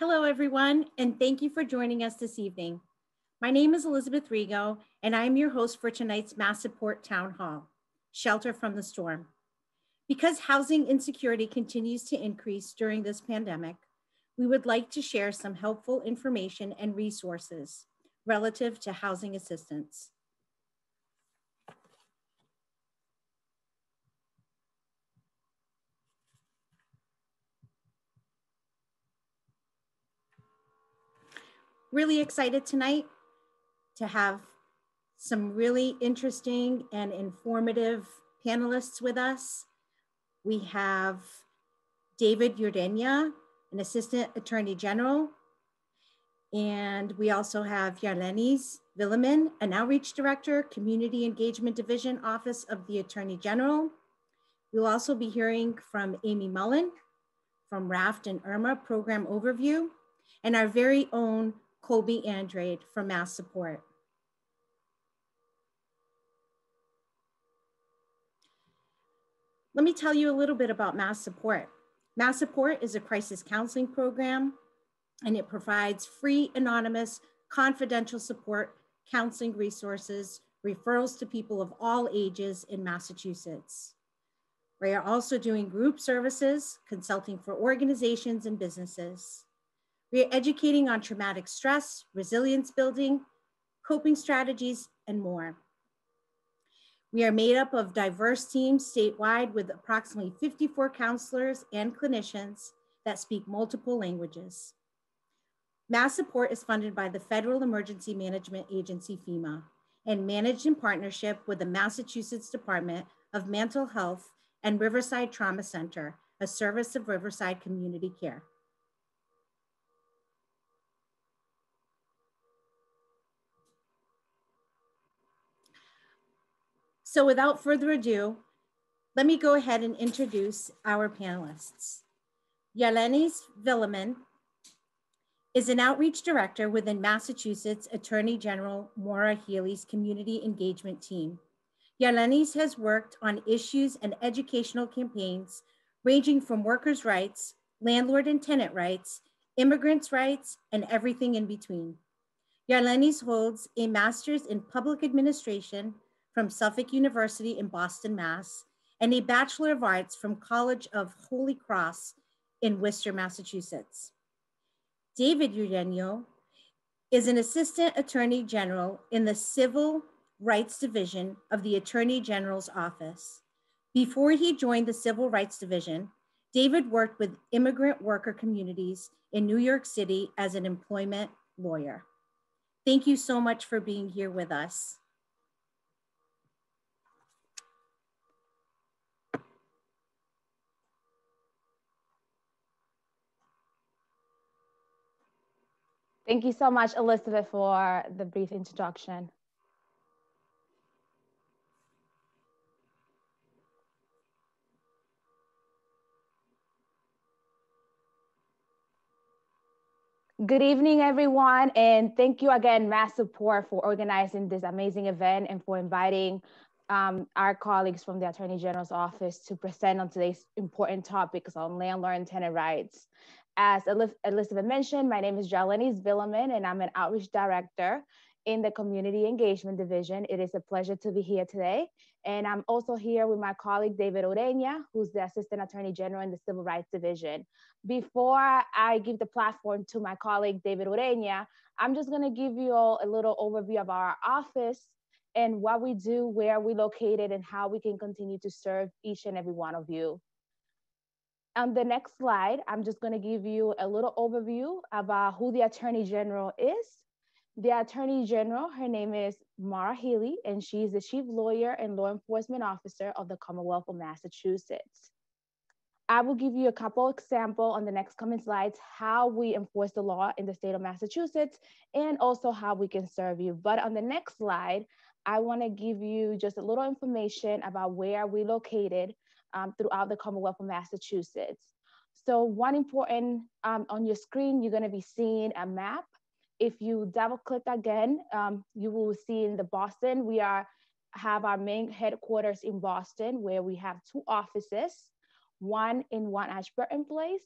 Hello, everyone, and thank you for joining us this evening. My name is Elizabeth Rigo, and I'm your host for tonight's Mass Support Town Hall, Shelter from the Storm. Because housing insecurity continues to increase during this pandemic, we would like to share some helpful information and resources relative to housing assistance. Really excited tonight to have some really interesting and informative panelists with us. We have David Ureña, an Assistant Attorney General. And we also have Yarlenis Villemin, an Outreach Director, Community Engagement Division, Office of the Attorney General. We'll also be hearing from Amy Mullen from RAFT and ERMA Program Overview, and our very own Colby Andrade for Mass Support. Let me tell you a little bit about Mass Support. Mass Support is a crisis counseling program and it provides free, anonymous, confidential support, counseling resources, referrals to people of all ages in Massachusetts. We are also doing group services, consulting for organizations and businesses. We are educating on traumatic stress, resilience building, coping strategies, and more. We are made up of diverse teams statewide with approximately 54 counselors and clinicians that speak multiple languages. Mass support is funded by the Federal Emergency Management Agency, FEMA, and managed in partnership with the Massachusetts Department of Mental Health and Riverside Trauma Center, a service of Riverside Community Care. So without further ado, let me go ahead and introduce our panelists. Yarlenis Villemin is an outreach director within Massachusetts Attorney General Maura Healey's community engagement team. Yarlenis has worked on issues and educational campaigns ranging from workers' rights, landlord and tenant rights, immigrants' rights, and everything in between. Yarlenis holds a master's in public administration from Suffolk University in Boston, Mass, and a Bachelor of Arts from College of Holy Cross in Worcester, Massachusetts. David Ureña is an Assistant Attorney General in the Civil Rights Division of the Attorney General's Office. Before he joined the Civil Rights Division, David worked with immigrant worker communities in New York City as an employment lawyer. Thank you so much for being here with us. Thank you so much, Elizabeth, for the brief introduction. Good evening, everyone, and thank you again, Mass Support, for organizing this amazing event and for inviting um, our colleagues from the Attorney General's office to present on today's important topics on landlord and tenant rights. As Elizabeth mentioned, my name is Yarlenis Villemin, and I'm an outreach director in the Community Engagement Division. It is a pleasure to be here today. And I'm also here with my colleague, David Ureña, who's the Assistant Attorney General in the Civil Rights Division. Before I give the platform to my colleague, David Ureña, I'm just gonna give you all a little overview of our office and what we do, where we're located, and how we can continue to serve each and every one of you. On the next slide, I'm just gonna give you a little overview about who the Attorney General is. The Attorney General, her name is Maura Healey, and she's the Chief Lawyer and Law Enforcement Officer of the Commonwealth of Massachusetts. I will give you a couple example on the next coming slides, how we enforce the law in the state of Massachusetts, and also how we can serve you. But on the next slide, I wanna give you just a little information about where we located um, throughout the Commonwealth of Massachusetts. So one important, um, on your screen, you're gonna be seeing a map. If you double click again, um, you will see in the Boston, we are have our main headquarters in Boston where we have two offices, one in One Ashburton Place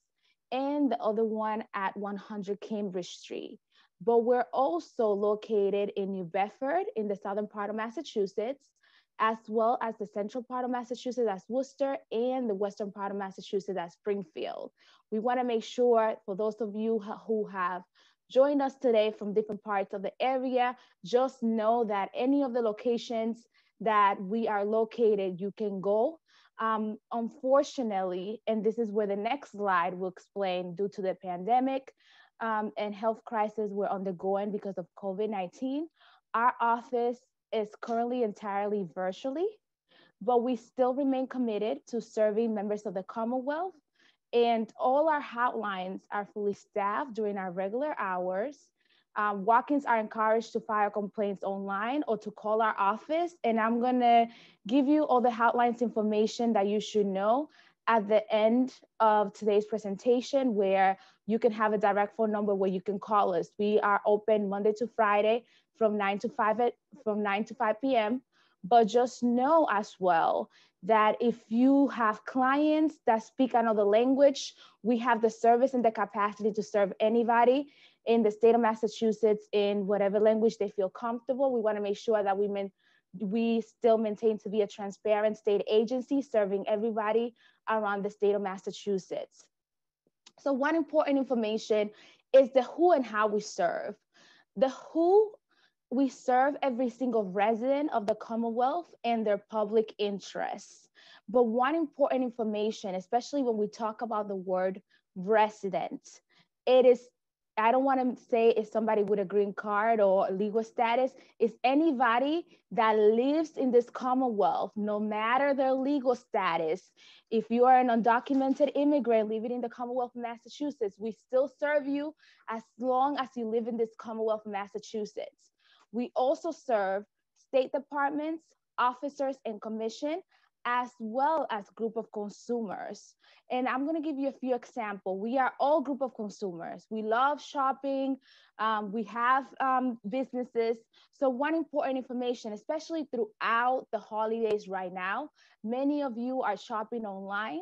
and the other one at 100 Cambridge Street. But we're also located in New Bedford in the southern part of Massachusetts, as well as the central part of Massachusetts as Worcester and the western part of Massachusetts as Springfield. We wanna make sure for those of you who have joined us today from different parts of the area, just know that any of the locations that we are located, you can go. Um, unfortunately, and this is where the next slide will explain, due to the pandemic um, and health crisis we're undergoing because of COVID-19, our office is currently entirely virtually, but we still remain committed to serving members of the Commonwealth. And all our hotlines are fully staffed during our regular hours. Um, walk-ins are encouraged to file complaints online or to call our office. And I'm gonna give you all the hotlines information that you should know at the end of today's presentation where you can have a direct phone number where you can call us. We are open Monday to Friday from 9 to 5 at, from 9 to 5 p.m. But just know as well that if you have clients that speak another language, we have the service and the capacity to serve anybody in the state of Massachusetts in whatever language they feel comfortable. We want to make sure that we men, we still maintain to be a transparent state agency serving everybody around the state of Massachusetts. So one important information is the who and how we serve. The who we serve every single resident of the Commonwealth and their public interests. But one important information, especially when we talk about the word resident, it is I don't want to say it's somebody with a green card or legal status. It's anybody that lives in this Commonwealth, no matter their legal status. If you are an undocumented immigrant living in the Commonwealth of Massachusetts, we still serve you as long as you live in this Commonwealth of Massachusetts. We also serve state departments, officers, and commission, as well as group of consumers. And I'm gonna give you a few examples. We are all group of consumers. We love shopping. Um, we have um, businesses. So one important information, especially throughout the holidays right now, many of you are shopping online.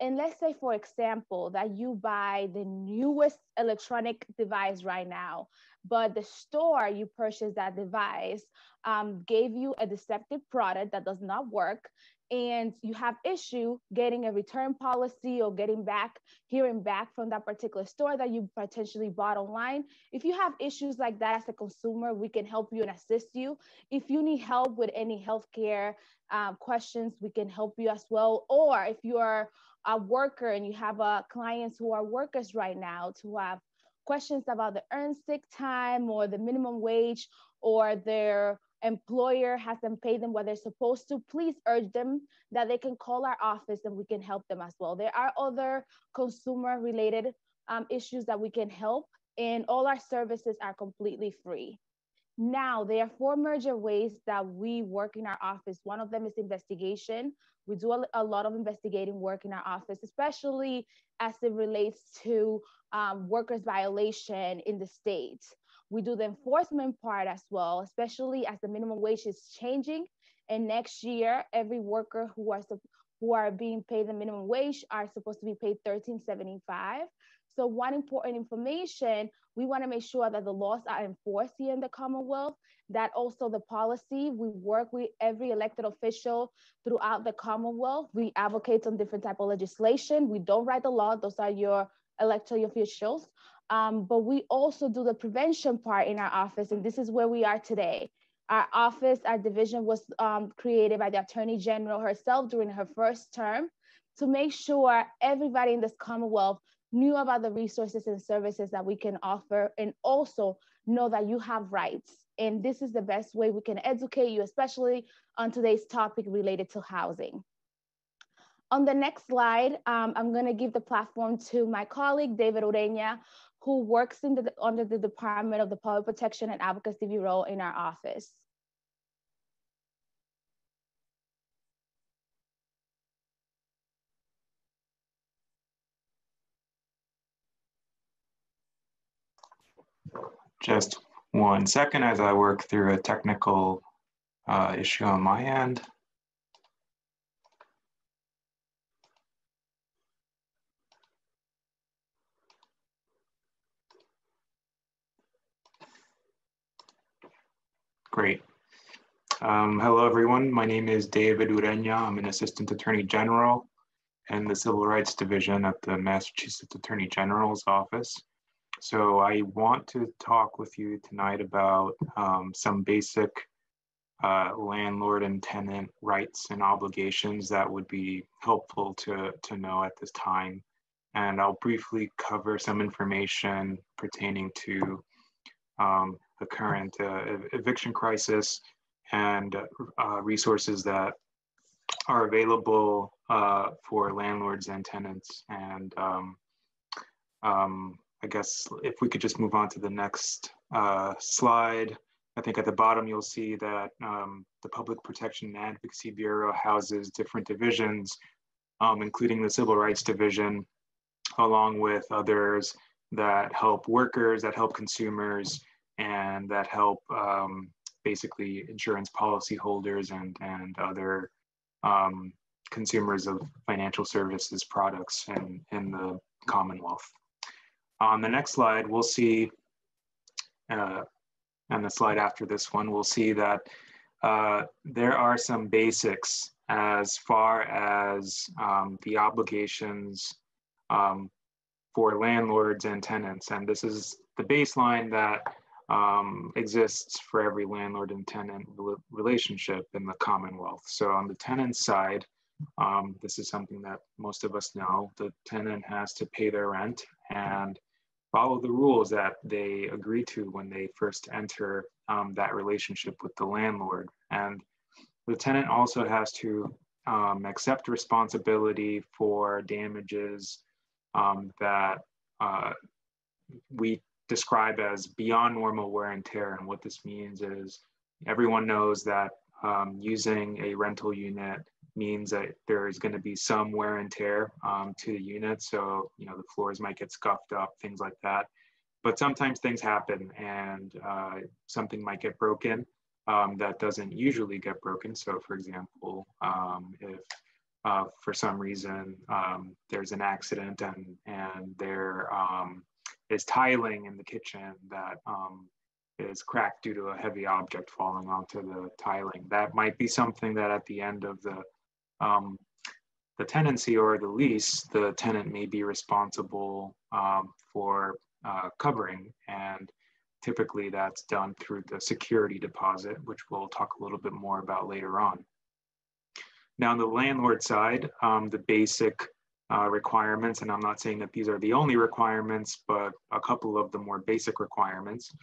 And let's say, for example, that you buy the newest electronic device right now, but the store you purchased that device um, gave you a deceptive product that does not work and you have issue getting a return policy or getting back hearing back from that particular store that you potentially bought online. If you have issues like that as a consumer we can help you and assist you. If you need help with any healthcare um, questions we can help you as well. Or if you're a worker and you have uh, clients who are workers right now to have questions about the earned sick time or the minimum wage or their employer hasn't paid them what they're supposed to, please urge them that they can call our office and we can help them as well. There are other consumer related um, issues that we can help and all our services are completely free. Now, there are four major ways that we work in our office. One of them is investigation. We do a, a lot of investigating work in our office, especially as it relates to um, workers' violation in the state. We do the enforcement part as well, especially as the minimum wage is changing. And next year, every worker who are who are being paid the minimum wage are supposed to be paid 1375. So one important information, we want to make sure that the laws are enforced here in the Commonwealth, that also the policy, we work with every elected official throughout the Commonwealth. We advocate on different type of legislation. We don't write the law, those are your elected officials. Um, but we also do the prevention part in our office, and this is where we are today. Our office, our division was um, created by the Attorney General herself during her first term to make sure everybody in this Commonwealth knew about the resources and services that we can offer and also know that you have rights. And this is the best way we can educate you, especially on today's topic related to housing. On the next slide, um, I'm gonna give the platform to my colleague, David Ureña, who works in the, under the Department of the Public Protection and Advocacy Bureau in our office. Just one second as I work through a technical uh, issue on my end. Great. Um, hello, everyone. My name is David Urena. I'm an Assistant Attorney General in the Civil Rights Division at the Massachusetts Attorney General's Office. So I want to talk with you tonight about um, some basic uh, landlord and tenant rights and obligations that would be helpful to, to know at this time. And I'll briefly cover some information pertaining to um, the current eviction crisis and uh, resources that are available uh, for landlords and tenants. And um, um, I guess if we could just move on to the next uh, slide. I think at the bottom you'll see that um, the Public Protection and Advocacy Bureau houses different divisions, um, including the Civil Rights Division, along with others that help workers, that help consumers, and that help um, basically insurance policyholders and, and other um, consumers of financial services products in, in the Commonwealth. On the next slide, we'll see, uh, and the slide after this one, we'll see that uh, there are some basics as far as um, the obligations um, for landlords and tenants. And this is the baseline that um, exists for every landlord and tenant relationship in the Commonwealth. So on the tenant side, um, this is something that most of us know. The tenant has to pay their rent and follow the rules that they agree to when they first enter um, that relationship with the landlord. And the tenant also has to um, accept responsibility for damages um, that uh, we describe as beyond normal wear and tear. And what this means is everyone knows that um, using a rental unit means that there is going to be some wear and tear um, to the unit. So, you know, the floors might get scuffed up, things like that. But sometimes things happen and uh, something might get broken um, that doesn't usually get broken. So, for example, um, if uh, for some reason um, there's an accident and, and there um, is tiling in the kitchen that um, is cracked due to a heavy object falling onto the tiling. That might be something that at the end of the um, the tenancy or the lease, the tenant may be responsible um, for uh, covering. And typically that's done through the security deposit, which we'll talk a little bit more about later on. Now on the landlord side, um, the basic uh, requirements, and I'm not saying that these are the only requirements, but a couple of the more basic requirements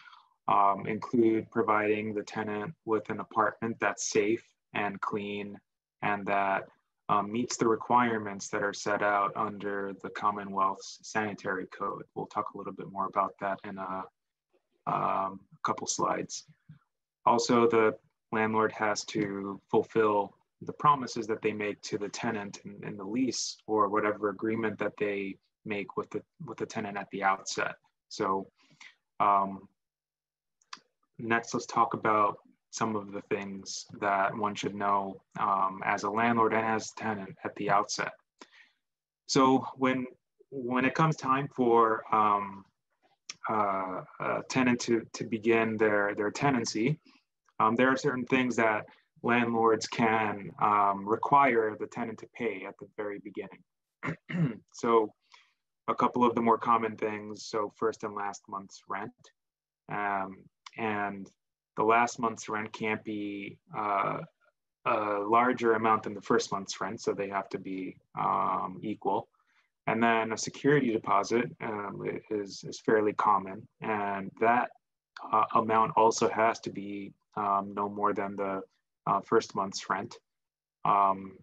um, include providing the tenant with an apartment that's safe and clean and that um, meets the requirements that are set out under the Commonwealth's sanitary code. We'll talk a little bit more about that in a, um, a couple slides. Also, the landlord has to fulfill the promises that they make to the tenant in, in the lease or whatever agreement that they make with the with the tenant at the outset. So um, next, let's talk about some of the things that one should know um, as a landlord and as a tenant at the outset. So when when it comes time for um, uh, a tenant to, to begin their, their tenancy, um, there are certain things that landlords can um, require the tenant to pay at the very beginning. so a couple of the more common things, so first and last month's rent. Um, and the last month's rent can't be uh, a larger amount than the first month's rent, so they have to be um, equal. And then a security deposit um, is, is fairly common, and that uh, amount also has to be um, no more than the uh, first month's rent. Um,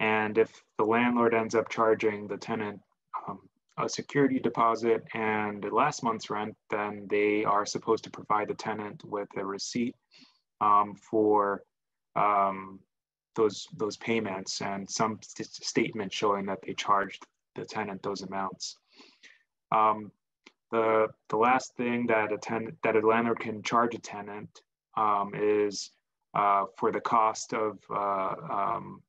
and if the landlord ends up charging the tenant um, a security deposit and last month's rent, then they are supposed to provide the tenant with a receipt um, for um, those those payments and some st statement showing that they charged the tenant those amounts. Um, the the last thing that a tenant that a landlord can charge a tenant um, is uh, for the cost of uh, um,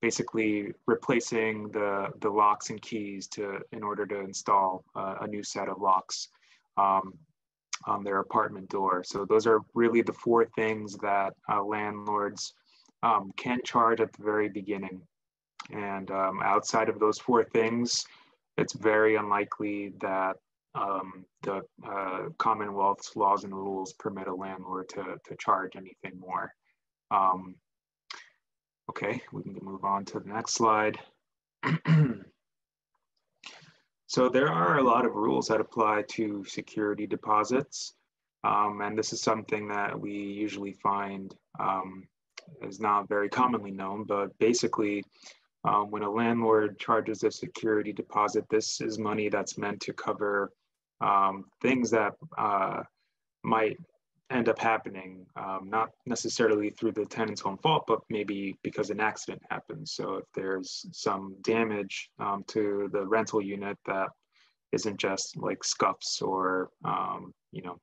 basically replacing the, the locks and keys to in order to install uh, a new set of locks. Um, on their apartment door. So those are really the four things that uh, landlords um, can charge at the very beginning. And um, outside of those four things, it's very unlikely that um, the uh, Commonwealth's laws and rules permit a landlord to, to charge anything more. Um, okay, we can move on to the next slide. so there are a lot of rules that apply to security deposits. Um, and this is something that we usually find um, is not very commonly known, but basically um, when a landlord charges a security deposit, this is money that's meant to cover um, things that uh, might end up happening, um, not necessarily through the tenant's own fault, but maybe because an accident happens. So if there's some damage um, to the rental unit that isn't just like scuffs or um, you know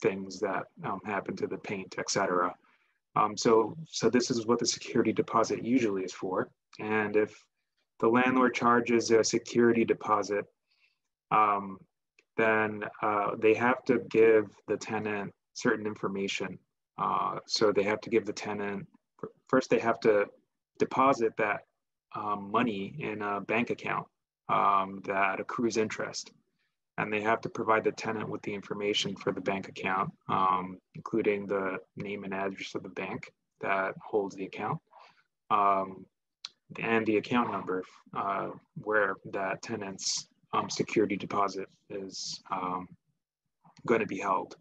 things that um, happen to the paint, etc. Um, so, so this is what the security deposit usually is for. And if the landlord charges a security deposit, um, then uh, they have to give the tenant certain information. Uh, so they have to give the tenant, first they have to deposit that um, money in a bank account um, that accrues interest. And they have to provide the tenant with the information for the bank account, um, including the name and address of the bank that holds the account, um, and the account number uh, where that tenant's um, security deposit is um, going to be held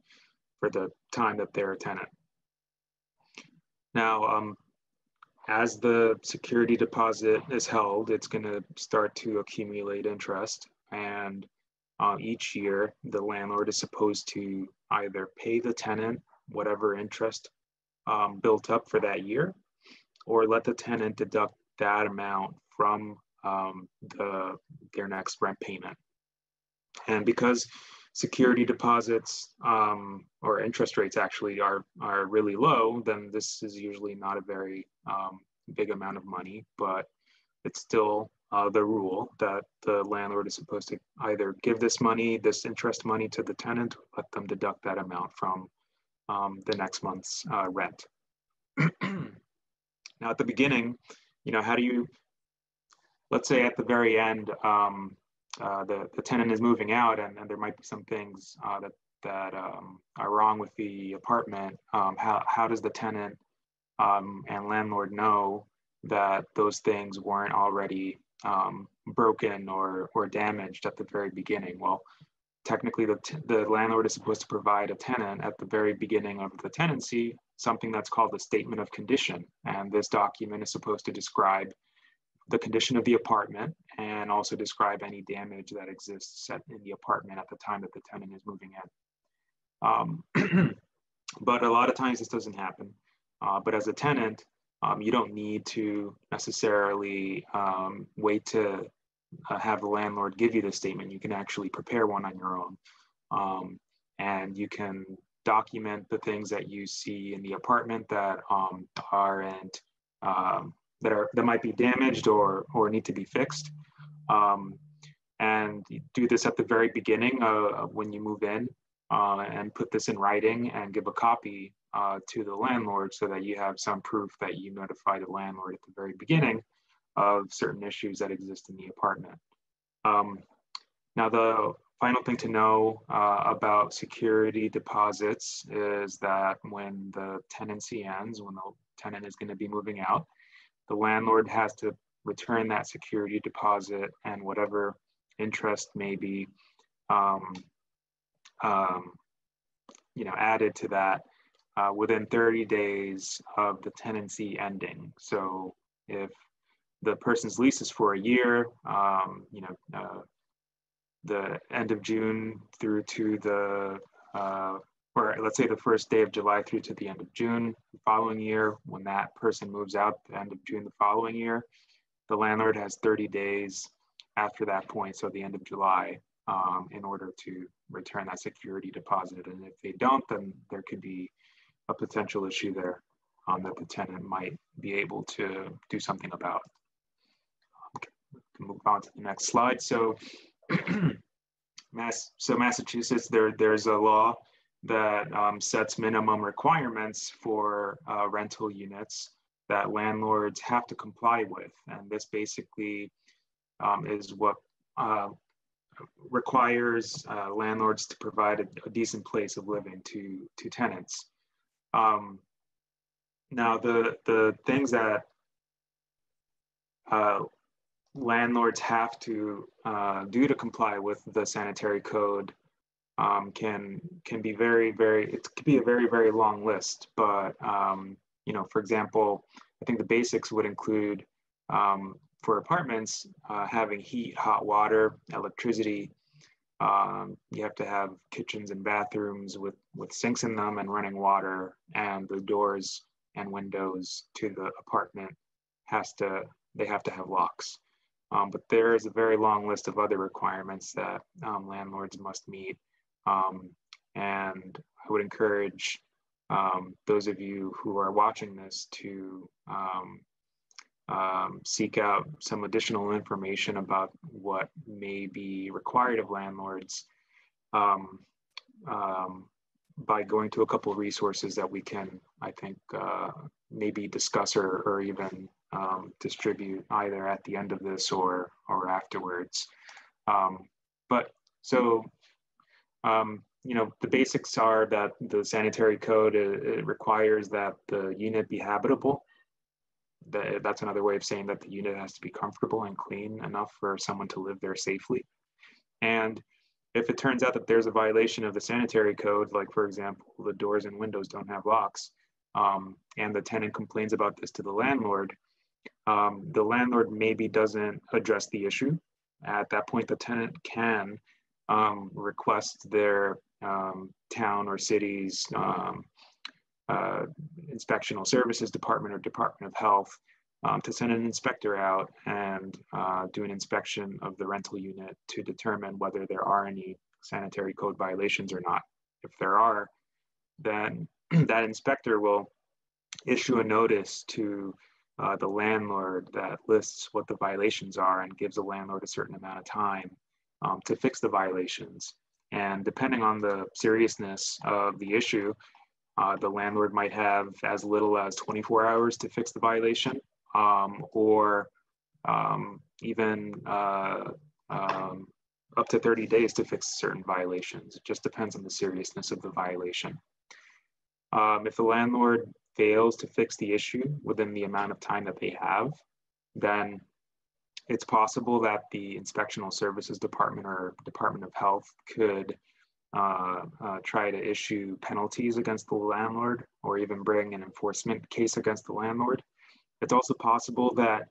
for the time that they're a tenant. Now, um, as the security deposit is held, it's going to start to accumulate interest. And uh, each year, the landlord is supposed to either pay the tenant whatever interest um, built up for that year, or let the tenant deduct that amount from um, the, their next rent payment. And because security deposits um, or interest rates actually are, are really low, then this is usually not a very um, big amount of money, but it's still uh, the rule that the landlord is supposed to either give this money, this interest money to the tenant, let them deduct that amount from um, the next month's uh, rent. now at the beginning, you know, how do you, let's say at the very end, um, uh, the, the tenant is moving out and, and there might be some things uh, that, that um, are wrong with the apartment, um, how, how does the tenant um, and landlord know that those things weren't already um, broken or, or damaged at the very beginning? Well, technically the, the landlord is supposed to provide a tenant at the very beginning of the tenancy something that's called a statement of condition. And this document is supposed to describe the condition of the apartment and also describe any damage that exists at, in the apartment at the time that the tenant is moving in. Um, but a lot of times this doesn't happen. Uh, but as a tenant, um, you don't need to necessarily um, wait to uh, have the landlord give you the statement. You can actually prepare one on your own. Um, and you can document the things that you see in the apartment that um, aren't um, that are that might be damaged or or need to be fixed. Um, and do this at the very beginning when you move in uh, and put this in writing and give a copy uh, to the landlord so that you have some proof that you notify the landlord at the very beginning of certain issues that exist in the apartment. Um, now the final thing to know uh, about security deposits is that when the tenancy ends, when the tenant is going to be moving out, the landlord has to return that security deposit and whatever interest may be um, um, you know added to that uh, within 30 days of the tenancy ending. So if the person's lease is for a year um, you know uh, the end of June through to the, uh, or let's say the first day of July through to the end of June the following year, when that person moves out the end of June the following year, the landlord has 30 days after that point, so the end of July, um, in order to return that security deposit. And if they don't, then there could be a potential issue there um, that the tenant might be able to do something about. Okay, move on to the next slide. So Mass, so Massachusetts, there there's a law that um, sets minimum requirements for uh, rental units that landlords have to comply with. And this basically um, is what uh, requires uh, landlords to provide a, a, decent place of living to, to tenants. Um, now, the, the things that uh, landlords have to uh, do to comply with the sanitary code um, can can be very very it could be a very very long list but um, you know for example i think the basics would include um, for apartments uh, having heat hot water electricity um, you have to have kitchens and bathrooms with with sinks in them and running water and the doors and windows to the apartment has to they have to have locks. Um, but there is a very long list of other requirements that um, landlords must meet um, and I would encourage um, those of you who are watching this to um, um, seek out some additional information about what may be required of landlords um, um, by going to a couple of resources that we can, I think, uh, maybe discuss or, or even distribute either at the end of this or, or afterwards. but so um, you know, the basics are that the sanitary code it requires that the unit be habitable. that's another way of saying that the unit has to be comfortable and clean enough for someone to live there safely. And if it turns out that there's a violation of the sanitary code, like for example, the doors and windows don't have locks, um, and the tenant complains about this to the landlord, um, the landlord maybe doesn't address the issue. At that point, the tenant can um, request their um, town or city's um, uh, inspectional services department or department of health um, to send an inspector out and uh, do an inspection of the rental unit to determine whether there are any sanitary code violations or not. If there are, then that inspector will issue a notice to uh, the landlord that lists what the violations are and gives the landlord a certain amount of time um, to fix the violations. And depending on the seriousness of the issue, uh, the landlord might have as little as 24 hours to fix the violation um, or um, even uh, um, up to 30 days to fix certain violations. It just depends on the seriousness of the violation. Um, if the landlord fails to fix the issue within the amount of time that they have, then it's possible that the inspectional services department or department of health could uh, uh, try to issue penalties against the landlord or even bring an enforcement case against the landlord. It's also possible that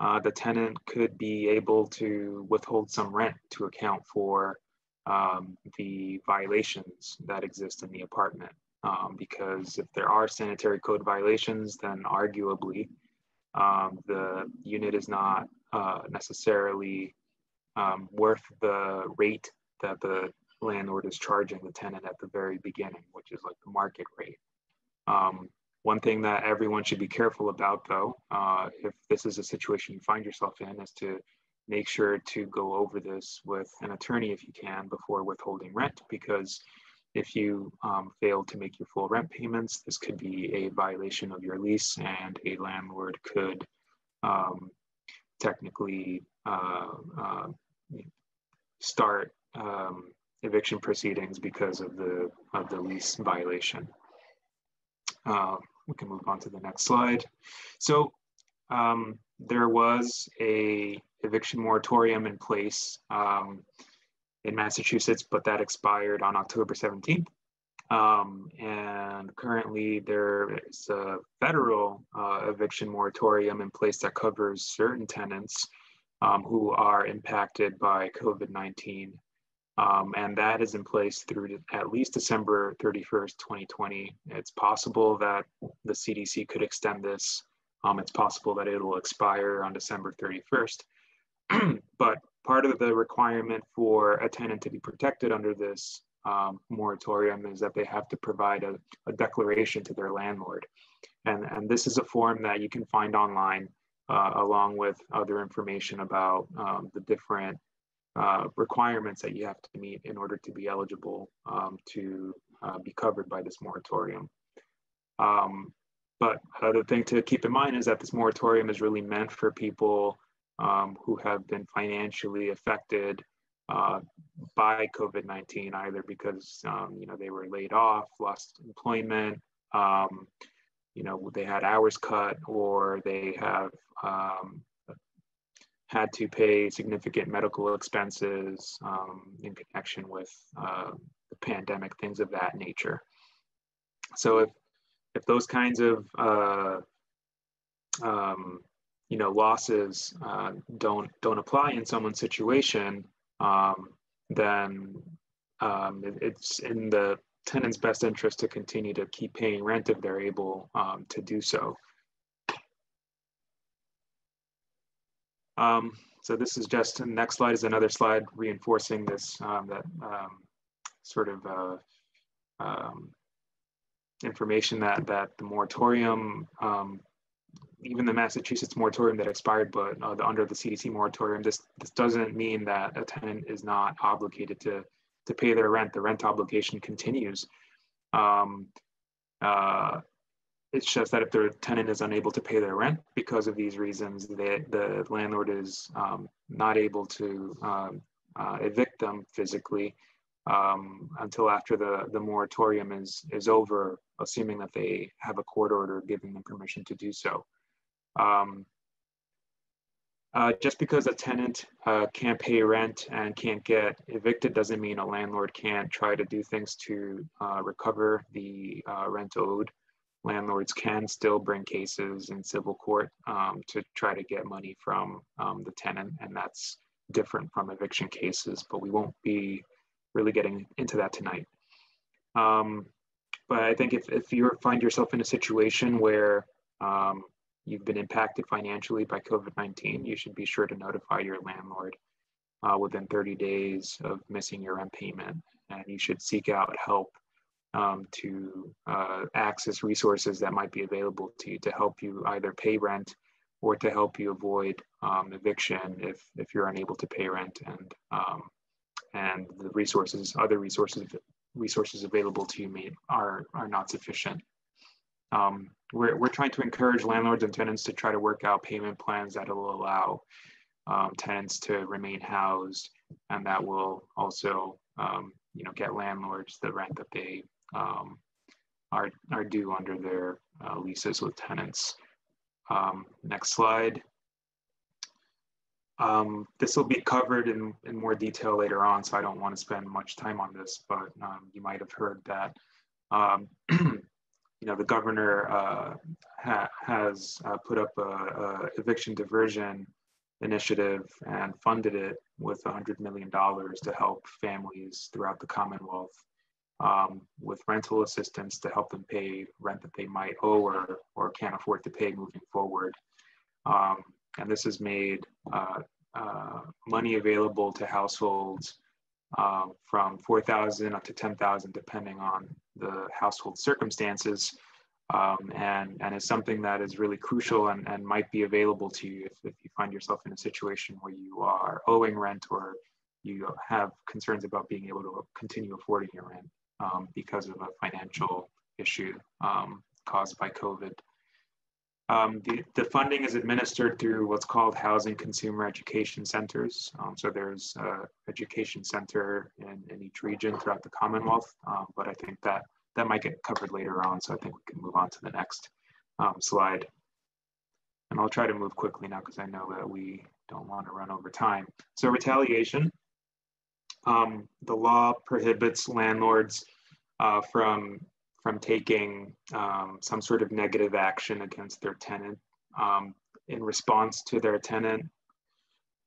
uh, the tenant could be able to withhold some rent to account for um, the violations that exist in the apartment. Um, because if there are sanitary code violations, then arguably um, the unit is not uh, necessarily um, worth the rate that the landlord is charging the tenant at the very beginning, which is like the market rate. Um, one thing that everyone should be careful about, though, uh, if this is a situation you find yourself in, is to make sure to go over this with an attorney if you can before withholding rent, because if you um, fail to make your full rent payments, this could be a violation of your lease, and a landlord could um, technically uh, uh, start um, eviction proceedings because of the of the lease violation. Uh, we can move on to the next slide. So um, there was a eviction moratorium in place um, in Massachusetts, but that expired on October 17th. Um, and currently there is a federal uh, eviction moratorium in place that covers certain tenants um, who are impacted by COVID-19. Um, and that is in place through at least December 31st, 2020. It's possible that the CDC could extend this. Um, it's possible that it will expire on December 31st. but part of the requirement for a tenant to be protected under this um, moratorium is that they have to provide a, a, declaration to their landlord. And, and this is a form that you can find online uh, along with other information about um, the different uh, requirements that you have to meet in order to be eligible um, to uh, be covered by this moratorium. Um, but the thing to keep in mind is that this moratorium is really meant for people um, who have been financially affected uh, by COVID-19, either because um, you know they were laid off, lost employment, um, you know they had hours cut, or they have um, had to pay significant medical expenses um, in connection with uh, the pandemic, things of that nature. So if if those kinds of uh, um, you know losses uh, don't don't apply in someone's situation, um, then um, it, it's in the tenant's best interest to continue to keep paying rent if they're able um, to do so. Um, so this is just, next slide is another slide reinforcing this, um, that um, sort of uh, information that, that the moratorium, um, even the Massachusetts moratorium that expired, but uh, the, under the CDC moratorium, this, this doesn't mean that a tenant is not obligated to, to pay their rent. The rent obligation continues. Um, uh, it's just that if the tenant is unable to pay their rent because of these reasons, that the landlord is um, not able to um, uh, evict them physically um, until after the, the moratorium is, is over, assuming that they have a court order giving them permission to do so. Um, uh, just because a tenant uh, can't pay rent and can't get evicted doesn't mean a landlord can't try to do things to uh, recover the uh, rent owed landlords can still bring cases in civil court um, to try to get money from um, the tenant, and that's different from eviction cases, but we won't be really getting into that tonight. Um, but I think if, if you find yourself in a situation where um, you've been impacted financially by COVID-19, you should be sure to notify your landlord uh, within 30 days of missing your rent payment, and you should seek out help um, to uh, access resources that might be available to you to help you either pay rent or to help you avoid um, eviction if, if you're unable to pay rent and um, and the resources other resources resources available to you may, are are not sufficient. Um, we're, we're trying to encourage landlords and tenants to try to work out payment plans that will allow um, tenants to remain housed and that will also um, you know get landlords the rent that they um, are, are due under their uh, leases with tenants. Um, next slide. Um, this will be covered in, in more detail later on, so I don't want to spend much time on this, but um, you might have heard that you know, the governor uh, ha has uh, put up a, a, eviction diversion initiative and funded it with $100 million to help families throughout the Commonwealth um, with rental assistance to help them pay rent that they might owe or, or can't afford to pay moving forward. Um, and this has made uh, uh, money available to households um, from 4,000 up to 10,000, depending on the household circumstances. Um, and, and is something that is really crucial and, and might be available to you if, if you find yourself in a situation where you are owing rent or you have concerns about being able to continue affording your rent um, because of a financial issue um, caused by COVID. Um, the, the funding is administered through what's called Housing Consumer Education Centers. Um, so there's an education center in, in each region throughout the Commonwealth, um, but I think that that might get covered later on. So I think we can move on to the next um, slide. And I'll try to move quickly now because I know that we don't want to run over time. So retaliation um, the law prohibits landlords uh, from from taking um, some sort of negative action against their tenant um, in response to their tenant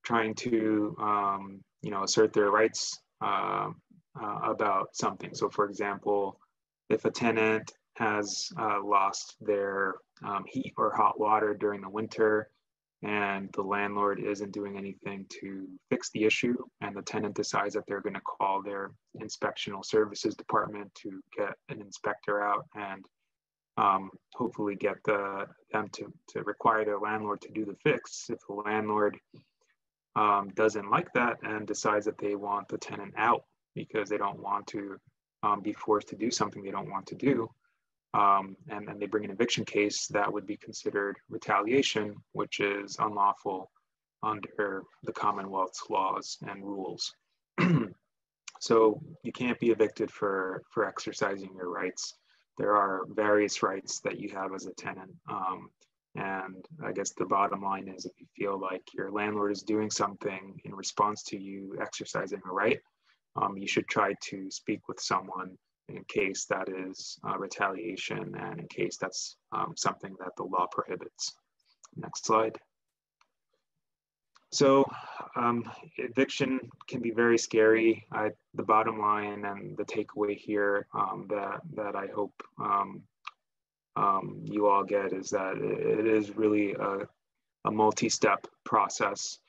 trying to um, you know assert their rights uh, uh, about something. So, for example, if a tenant has uh, lost their um, heat or hot water during the winter and the landlord isn't doing anything to fix the issue and the tenant decides that they're going to call their inspectional services department to get an inspector out and um, hopefully get the, them to, to require their landlord to do the fix. If the landlord um, doesn't like that and decides that they want the tenant out because they don't want to um, be forced to do something they don't want to do, um, and then they bring an eviction case, that would be considered retaliation, which is unlawful under the Commonwealth's laws and rules. so you can't be evicted for, for exercising your rights. There are various rights that you have as a tenant. Um, and I guess the bottom line is if you feel like your landlord is doing something in response to you exercising a right, um, you should try to speak with someone in case that is uh, retaliation and in case that's um, something that the law prohibits. Next slide. So um, eviction can be very scary. I, the bottom line and the takeaway here um, that, that I hope um, um, you all get is that it is really a, a multi-step process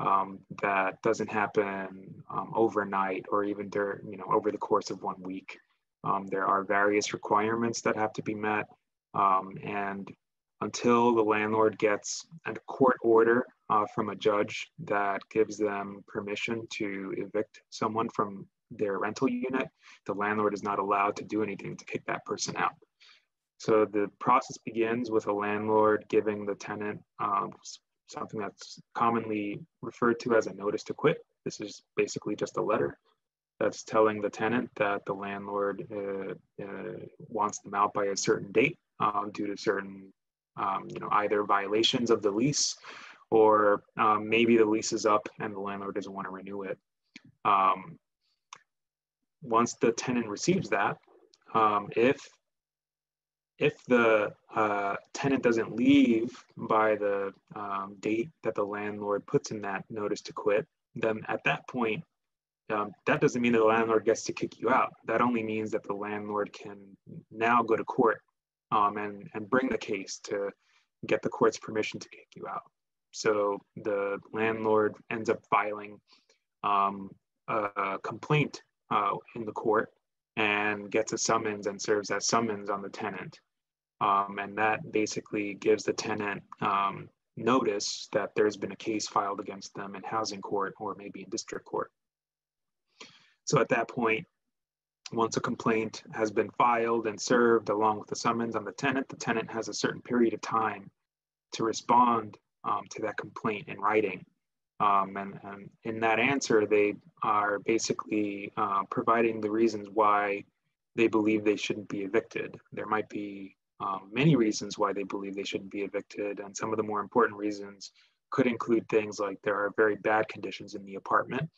um, that doesn't happen um, overnight or even during, you know, over the course of one week. Um, there are various requirements that have to be met. Um, and until the landlord gets a court order uh, from a judge that gives them permission to evict someone from their rental unit, the landlord is not allowed to do anything to kick that person out. So the process begins with a landlord giving the tenant um, something that's commonly referred to as a notice to quit. This is basically just a letter that's telling the tenant that the landlord uh, uh, wants them out by a certain date um, due to certain, um, you know, either violations of the lease or um, maybe the lease is up and the landlord doesn't want to renew it. Um, once the tenant receives that, um, if if the uh, tenant doesn't leave by the um, date that the landlord puts in that notice to quit, then at that point, um, that doesn't mean that the landlord gets to kick you out. That only means that the landlord can now go to court um, and, and bring the case to get the court's permission to kick you out. So the landlord ends up filing um, a complaint uh, in the court and gets a summons and serves that summons on the tenant. Um, and that basically gives the tenant um, notice that there's been a case filed against them in housing court or maybe in district court. So at that point, once a complaint has been filed and served along with the summons on the tenant, the tenant has a certain period of time to respond um, to that complaint in writing. Um, and, and, in that answer, they are basically uh, providing the reasons why they believe they shouldn't be evicted. There might be um, many reasons why they believe they shouldn't be evicted, and some of the more important reasons could include things like there are very bad conditions in the apartment,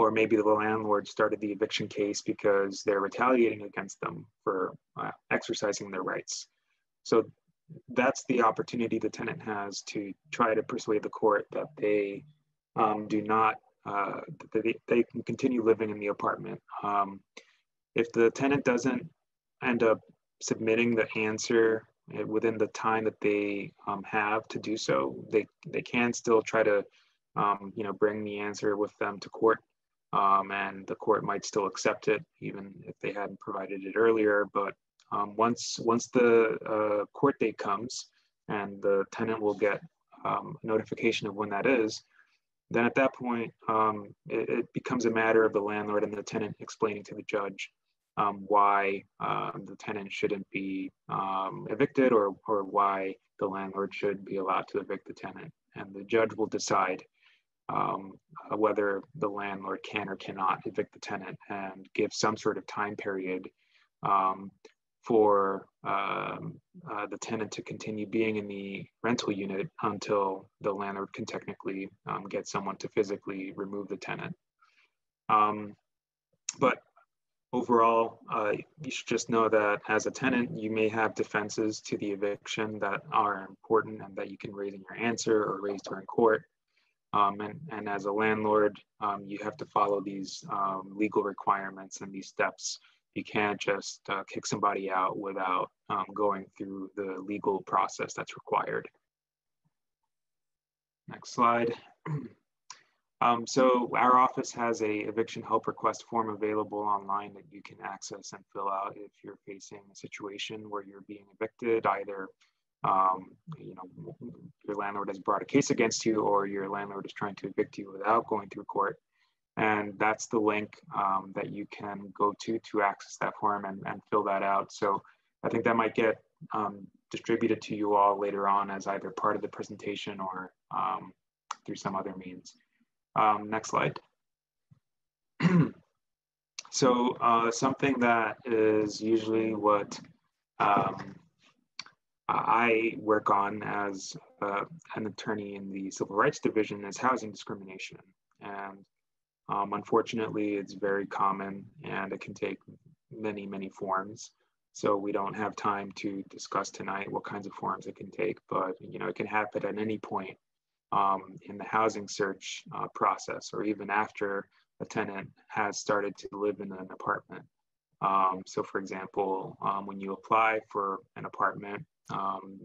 or maybe the landlord started the eviction case because they're retaliating against them for uh, exercising their rights. So that's the opportunity the tenant has to try to persuade the court that they um, do not, uh, that they, they, can continue living in the apartment. Um, if the tenant doesn't end up submitting the answer uh, within the time that they um, have to do so, they, they can still try to, um, you know, bring the answer with them to court um, and the court might still accept it even if they hadn't provided it earlier. But um, once once the uh, court date comes and the tenant will get um, notification of when that is, then at that point um, it, it, becomes a matter of the landlord and the tenant explaining to the judge um, why uh, the tenant shouldn't be um, evicted or or why the landlord should be allowed to evict the tenant, and the judge will decide um, uh, whether the landlord can or cannot evict the tenant and give some sort of time period um, for um, uh, the tenant to continue being in the rental unit until the landlord can technically um, get someone to physically remove the tenant. Um, but overall, uh, you should just know that as a tenant, you may have defenses to the eviction that are important and that you can raise in your answer or raise during court. Um, and, and as a landlord, um, you have to follow these um, legal requirements and these steps. You can't just uh, kick somebody out without um, going through the legal process that's required. Next slide. Um, so our office has a eviction help request form available online that you can access and fill out if you're facing a situation where you're being evicted, either um, you know, your landlord has brought a case against you or your landlord is trying to evict you without going through court. And that's the link um, that you can go to to access that form and, and fill that out. So I think that might get um, distributed to you all later on as either part of the presentation or um, through some other means. Um, next slide. so uh, something that is usually what um, I work on as uh, an attorney in the Civil Rights Division is housing discrimination. And um, unfortunately, it's very common and it can take many, many forms. So we don't have time to discuss tonight what kinds of forms it can take, but you know it can happen at any point um, in the housing search uh, process, or even after a tenant has started to live in an apartment. Um, so, for example, um, when you apply for an apartment, um,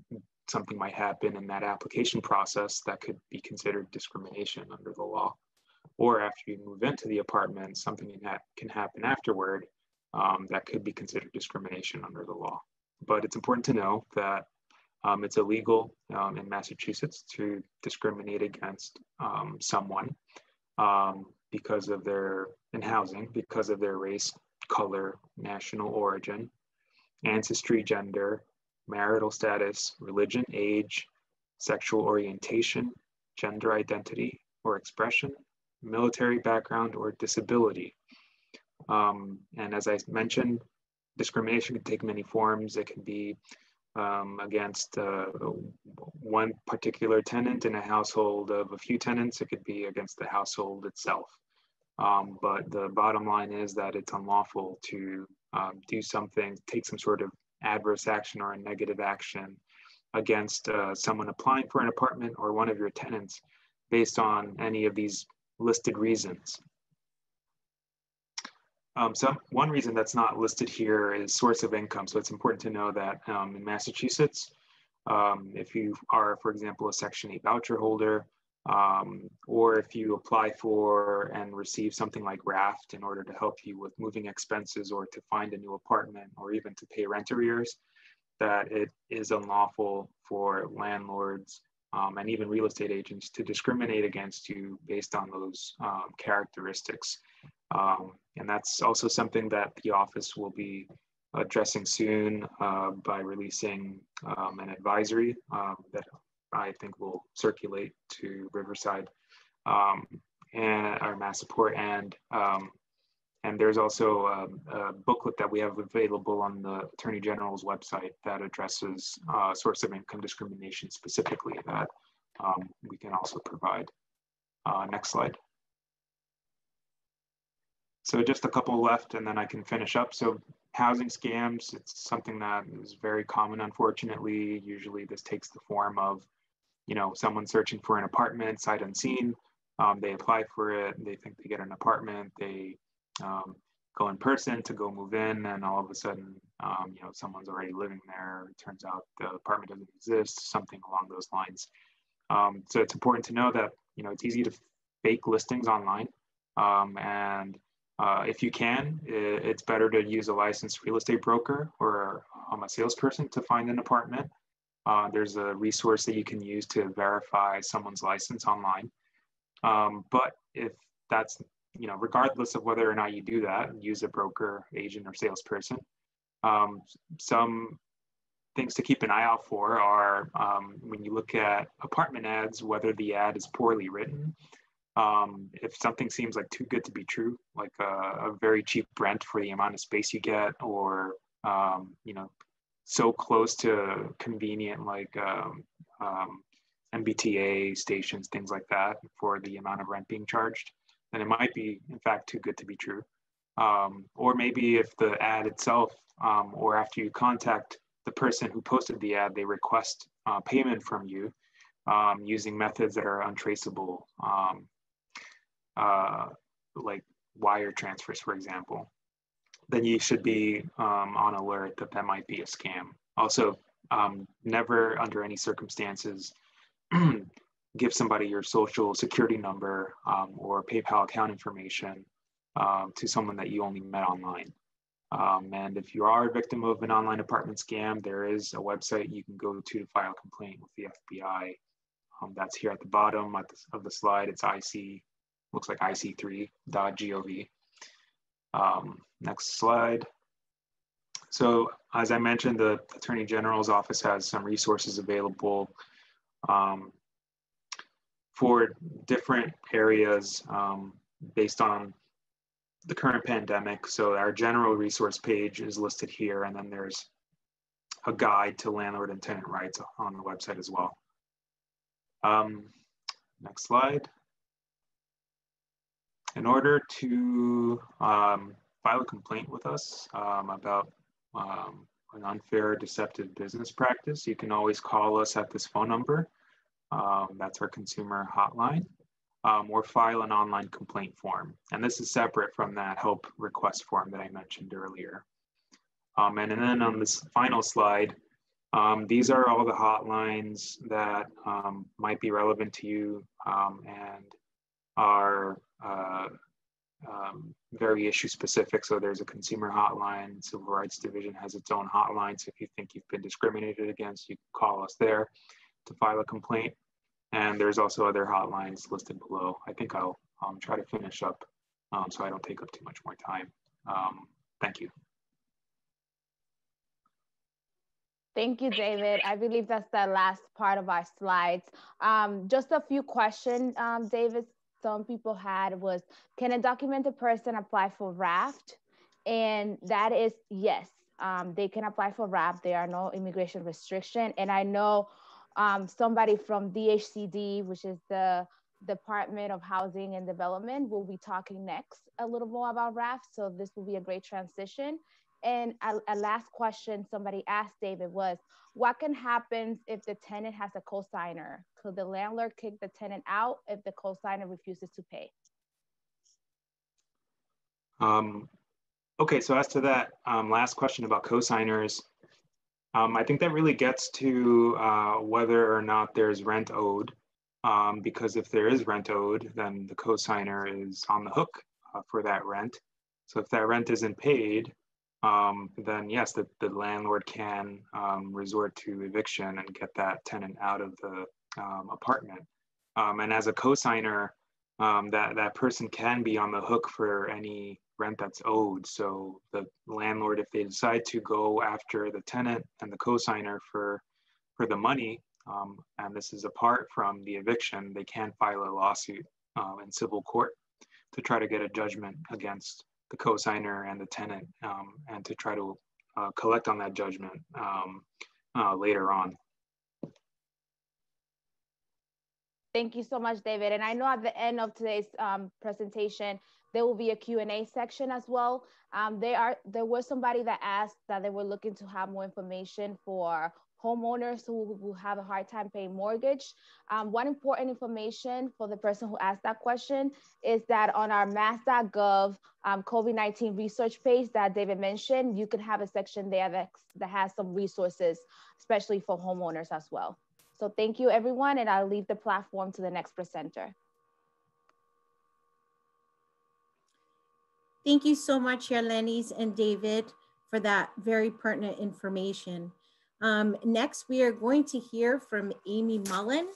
something might happen in that application process that could be considered discrimination under the law. Or after you move into the apartment, something that can happen afterward um, that could be considered discrimination under the law. But it's important to know that um, it's illegal um, in Massachusetts to discriminate against um, someone um, because of their, in housing, because of their race, color, national origin, ancestry, gender, marital status, religion, age, sexual orientation, gender identity or expression, military background, or disability. Um, and as I mentioned, discrimination can take many forms. It can be um, against uh, one particular tenant in a household of a few tenants. It could be against the household itself. Um, but the bottom line is that it's unlawful to um, do something, take some sort of adverse action or a negative action against uh, someone applying for an apartment or one of your tenants based on any of these listed reasons. Um, so one reason that's not listed here is source of income. So it's important to know that um, in Massachusetts, um, if you are, for example, a Section 8 voucher holder, um, or if you apply for and receive something like RAFT in order to help you with moving expenses or to find a new apartment or even to pay rent arrears, that it is unlawful for landlords um, and even real estate agents to discriminate against you based on those um, characteristics. Um, and that's also something that the office will be addressing soon uh, by releasing um, an advisory um, that I think will circulate to Riverside um, and our MassSupport and um, and there's also a, a, booklet that we have available on the Attorney General's website that addresses uh, source of income discrimination specifically that um, we can also provide. Uh, next slide. So just a couple left and then I can finish up. So housing scams, it's something that is very common, unfortunately. Usually this takes the form of, you know, someone searching for an apartment, sight unseen. Um, they apply for it, they think they get an apartment, they um, go in person to go move in, and all of a sudden, um, you know, someone's already living there. It turns out the apartment doesn't exist, something along those lines. Um, so it's important to know that, you know, it's easy to fake listings online. Um, and uh, if you can, it's better to use a licensed real estate broker or um, a salesperson to find an apartment. Uh, there's a resource that you can use to verify someone's license online. Um, but if that's, you know, regardless of whether or not you do that, use a broker, agent, or salesperson. Um, some things to keep an eye out for are um, when you look at apartment ads, whether the ad is poorly written um, if something seems like too good to be true, like a, a, very cheap rent for the amount of space you get, or um, you know, so close to convenient like um, um MBTA stations, things like that, for the amount of rent being charged, then it might be in fact too good to be true. Um, or maybe if the ad itself, um, or after you contact the person who posted the ad, they request uh, payment from you using methods that are untraceable. Um, uh, like wire transfers, for example, then you should be um, on alert that that might be a scam. Also, um, never under any circumstances give somebody your social security number um, or PayPal account information um, to someone that you only met online. Um, and if you are a victim of an online apartment scam, there is a website you can go to to file a complaint with the FBI. Um, that's here at the bottom of the slide. It's IC looks like ic3.gov. Um, next slide. So as I mentioned, the Attorney General's office has some resources available um, for different areas um, based on the current pandemic. So our general resource page is listed here, and then there's a guide to landlord and tenant rights on the website as well. Um, next slide. In order to um, file a complaint with us um, about um, an unfair deceptive business practice, you can always call us at this phone number. Um, that's our consumer hotline um, or file an online complaint form. And this is separate from that help request form that I mentioned earlier. Um, and, and, then on this final slide, um, these are all the hotlines that um, might be relevant to you um, and are uh, um, very issue specific. So there's a consumer hotline, Civil Rights Division has its own hotline. So if you think you've been discriminated against, you can call us there to file a complaint. And there's also other hotlines listed below. I think I'll um, try to finish up um, so I don't take up too much more time. Um, thank you. Thank you, David. I believe that's the last part of our slides. Um, just a few questions, um, David, some people had was, can a documented person apply for RAFT? And that is yes, um, they can apply for RAFT. There are no immigration restriction. And I know um, somebody from DHCD, which is the Department of Housing and Development, will be talking next a little more about RAFT. So this will be a great transition. And a, a last question somebody asked David was, what can happen if the tenant has a co-signer? Could the landlord kick the tenant out if the co-signer refuses to pay? Um, okay, so as to that um, last question about co-signers, um, I think that really gets to uh, whether or not there's rent owed, um, because if there is rent owed, then the cosigner is on the hook uh, for that rent. So if that rent isn't paid, um, then yes, the, the landlord can um, resort to eviction and get that tenant out of the um, apartment. Um, and as a cosigner, that, that person can be on the hook for any rent that's owed. So the landlord, if they decide to go after the tenant and the cosigner for for the money, um, and this is apart from the eviction, they can file a lawsuit in civil court to try to get a judgment against the cosigner and the tenant, um, and to try to uh, collect on that judgment um, uh, later on. Thank you so much, David. And I know at the end of today's um, presentation, there will be a Q&A section as well. Um, there are there was somebody that asked that they were looking to have more information for homeowners who, who have a hard time paying mortgage. Um, one important information for the person who asked that question is that on our mass.gov um, COVID-19 research page that David mentioned, you can have a section there that, that has some resources, especially for homeowners as well. So thank you everyone, and I'll leave the platform to the next presenter. Thank you so much, Yarlenis and David, for that very pertinent information. Um, next, we are going to hear from Amy Mullen.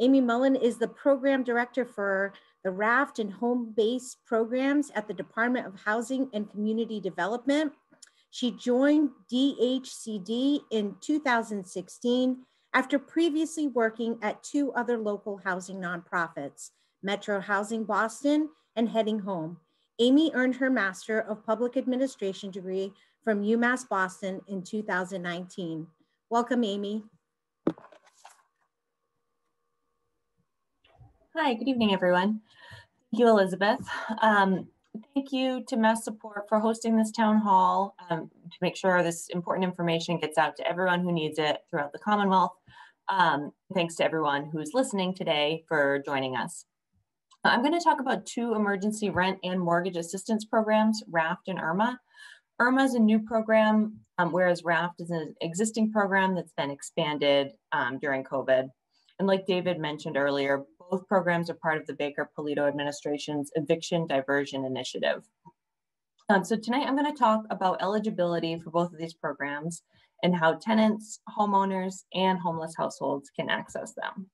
Amy Mullen is the program director for the RAFT and home-based programs at the Department of Housing and Community Development. She joined DHCD in 2016 after previously working at two other local housing nonprofits, Metro Housing Boston and Heading Home. Amy earned her Master of Public Administration degree from UMass Boston in 2019. Welcome, Amy. Hi, good evening, everyone. Thank you, Elizabeth. Um, thank you to Mass Support for hosting this town hall um, to make sure this important information gets out to everyone who needs it throughout the Commonwealth. Um, thanks to everyone who's listening today for joining us. I'm going to talk about two emergency rent and mortgage assistance programs, RAFT and ERMA. ERMA is a new program, um, whereas RAFT is an existing program that's been expanded um, during COVID. And like David mentioned earlier, both programs are part of the Baker Polito administration's eviction diversion initiative. Um, so tonight I'm going to talk about eligibility for both of these programs and how tenants, homeowners, and homeless households can access them.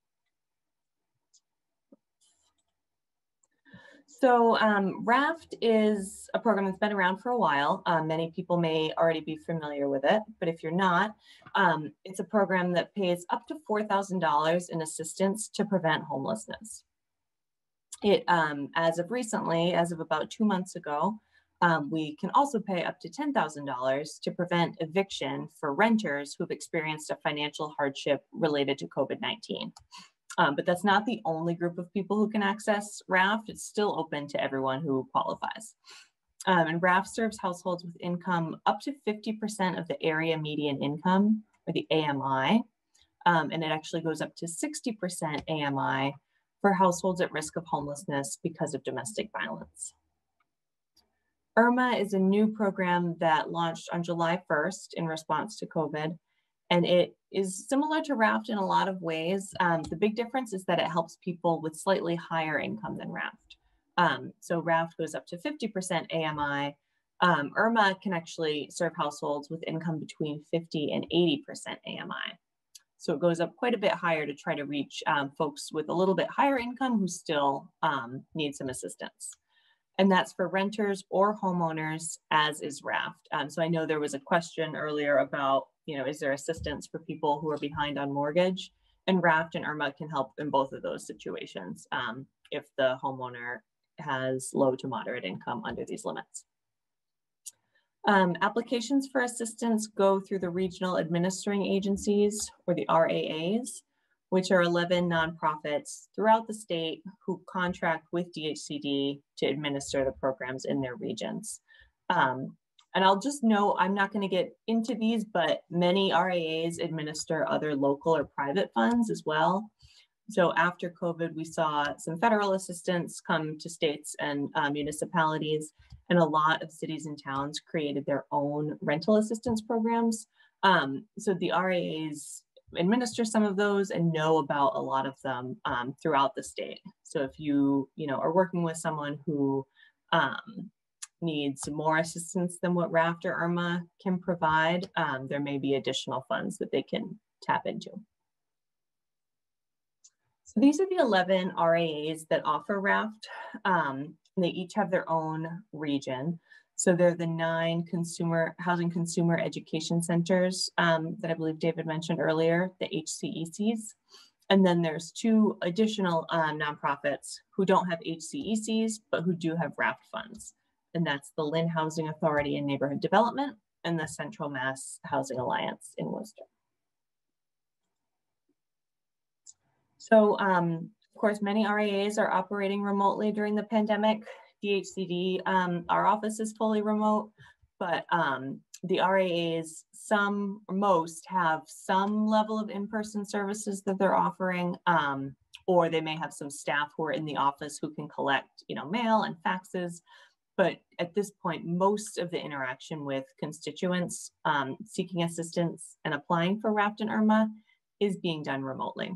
So um, RAFT is a program that's been around for a while. Um, many people may already be familiar with it, but if you're not, um, it's a program that pays up to $4,000 in assistance to prevent homelessness. It, um, as of recently, as of about two months ago, um, we can also pay up to $10,000 to prevent eviction for renters who've experienced a financial hardship related to COVID-19. Um, but that's not the only group of people who can access RAFT. It's still open to everyone who qualifies. Um, and RAFT serves households with income up to 50% of the area median income, or the AMI. Um, and it actually goes up to 60% AMI for households at risk of homelessness because of domestic violence. ERMA is a new program that launched on July 1st in response to COVID and it is similar to Raft in a lot of ways. Um, the big difference is that it helps people with slightly higher income than Raft. Um, so Raft goes up to 50% AMI. Um, ERMA can actually serve households with income between 50 and 80% AMI. So it goes up quite a bit higher to try to reach um, folks with a little bit higher income who still um, need some assistance and that's for renters or homeowners, as is RAFT. Um, so I know there was a question earlier about, you know, is there assistance for people who are behind on mortgage? And RAFT and ERMA can help in both of those situations um, if the homeowner has low to moderate income under these limits. Um, applications for assistance go through the regional administering agencies or the RAAs which are 11 nonprofits throughout the state who contract with DHCD to administer the programs in their regions. Um, and I'll just know I'm not going to get into these, but many RAAs administer other local or private funds as well. So after COVID, we saw some federal assistance come to states and uh, municipalities, and a lot of cities and towns created their own rental assistance programs. Um, so the RAAs administer some of those and know about a lot of them um, throughout the state. So if you, you know, are working with someone who um, needs more assistance than what RAFT or ERMA can provide, um, there may be additional funds that they can tap into. So these are the 11 RAAs that offer RAFT. Um, they each have their own region. So they're the nine consumer housing consumer education centers um, that I believe David mentioned earlier, the HCECs. And then there's two additional um, nonprofits who don't have HCECs, but who do have RAFT funds. And that's the Lynn Housing Authority and Neighborhood Development and the Central Mass Housing Alliance in Worcester. So um, of course, many RAAs are operating remotely during the pandemic. DHCD, um, our office is fully remote, but um, the RAAs, some or most have some level of in-person services that they're offering, um, or they may have some staff who are in the office who can collect, you know, mail and faxes. But at this point, most of the interaction with constituents um, seeking assistance and applying for RAFT and ERMA is being done remotely.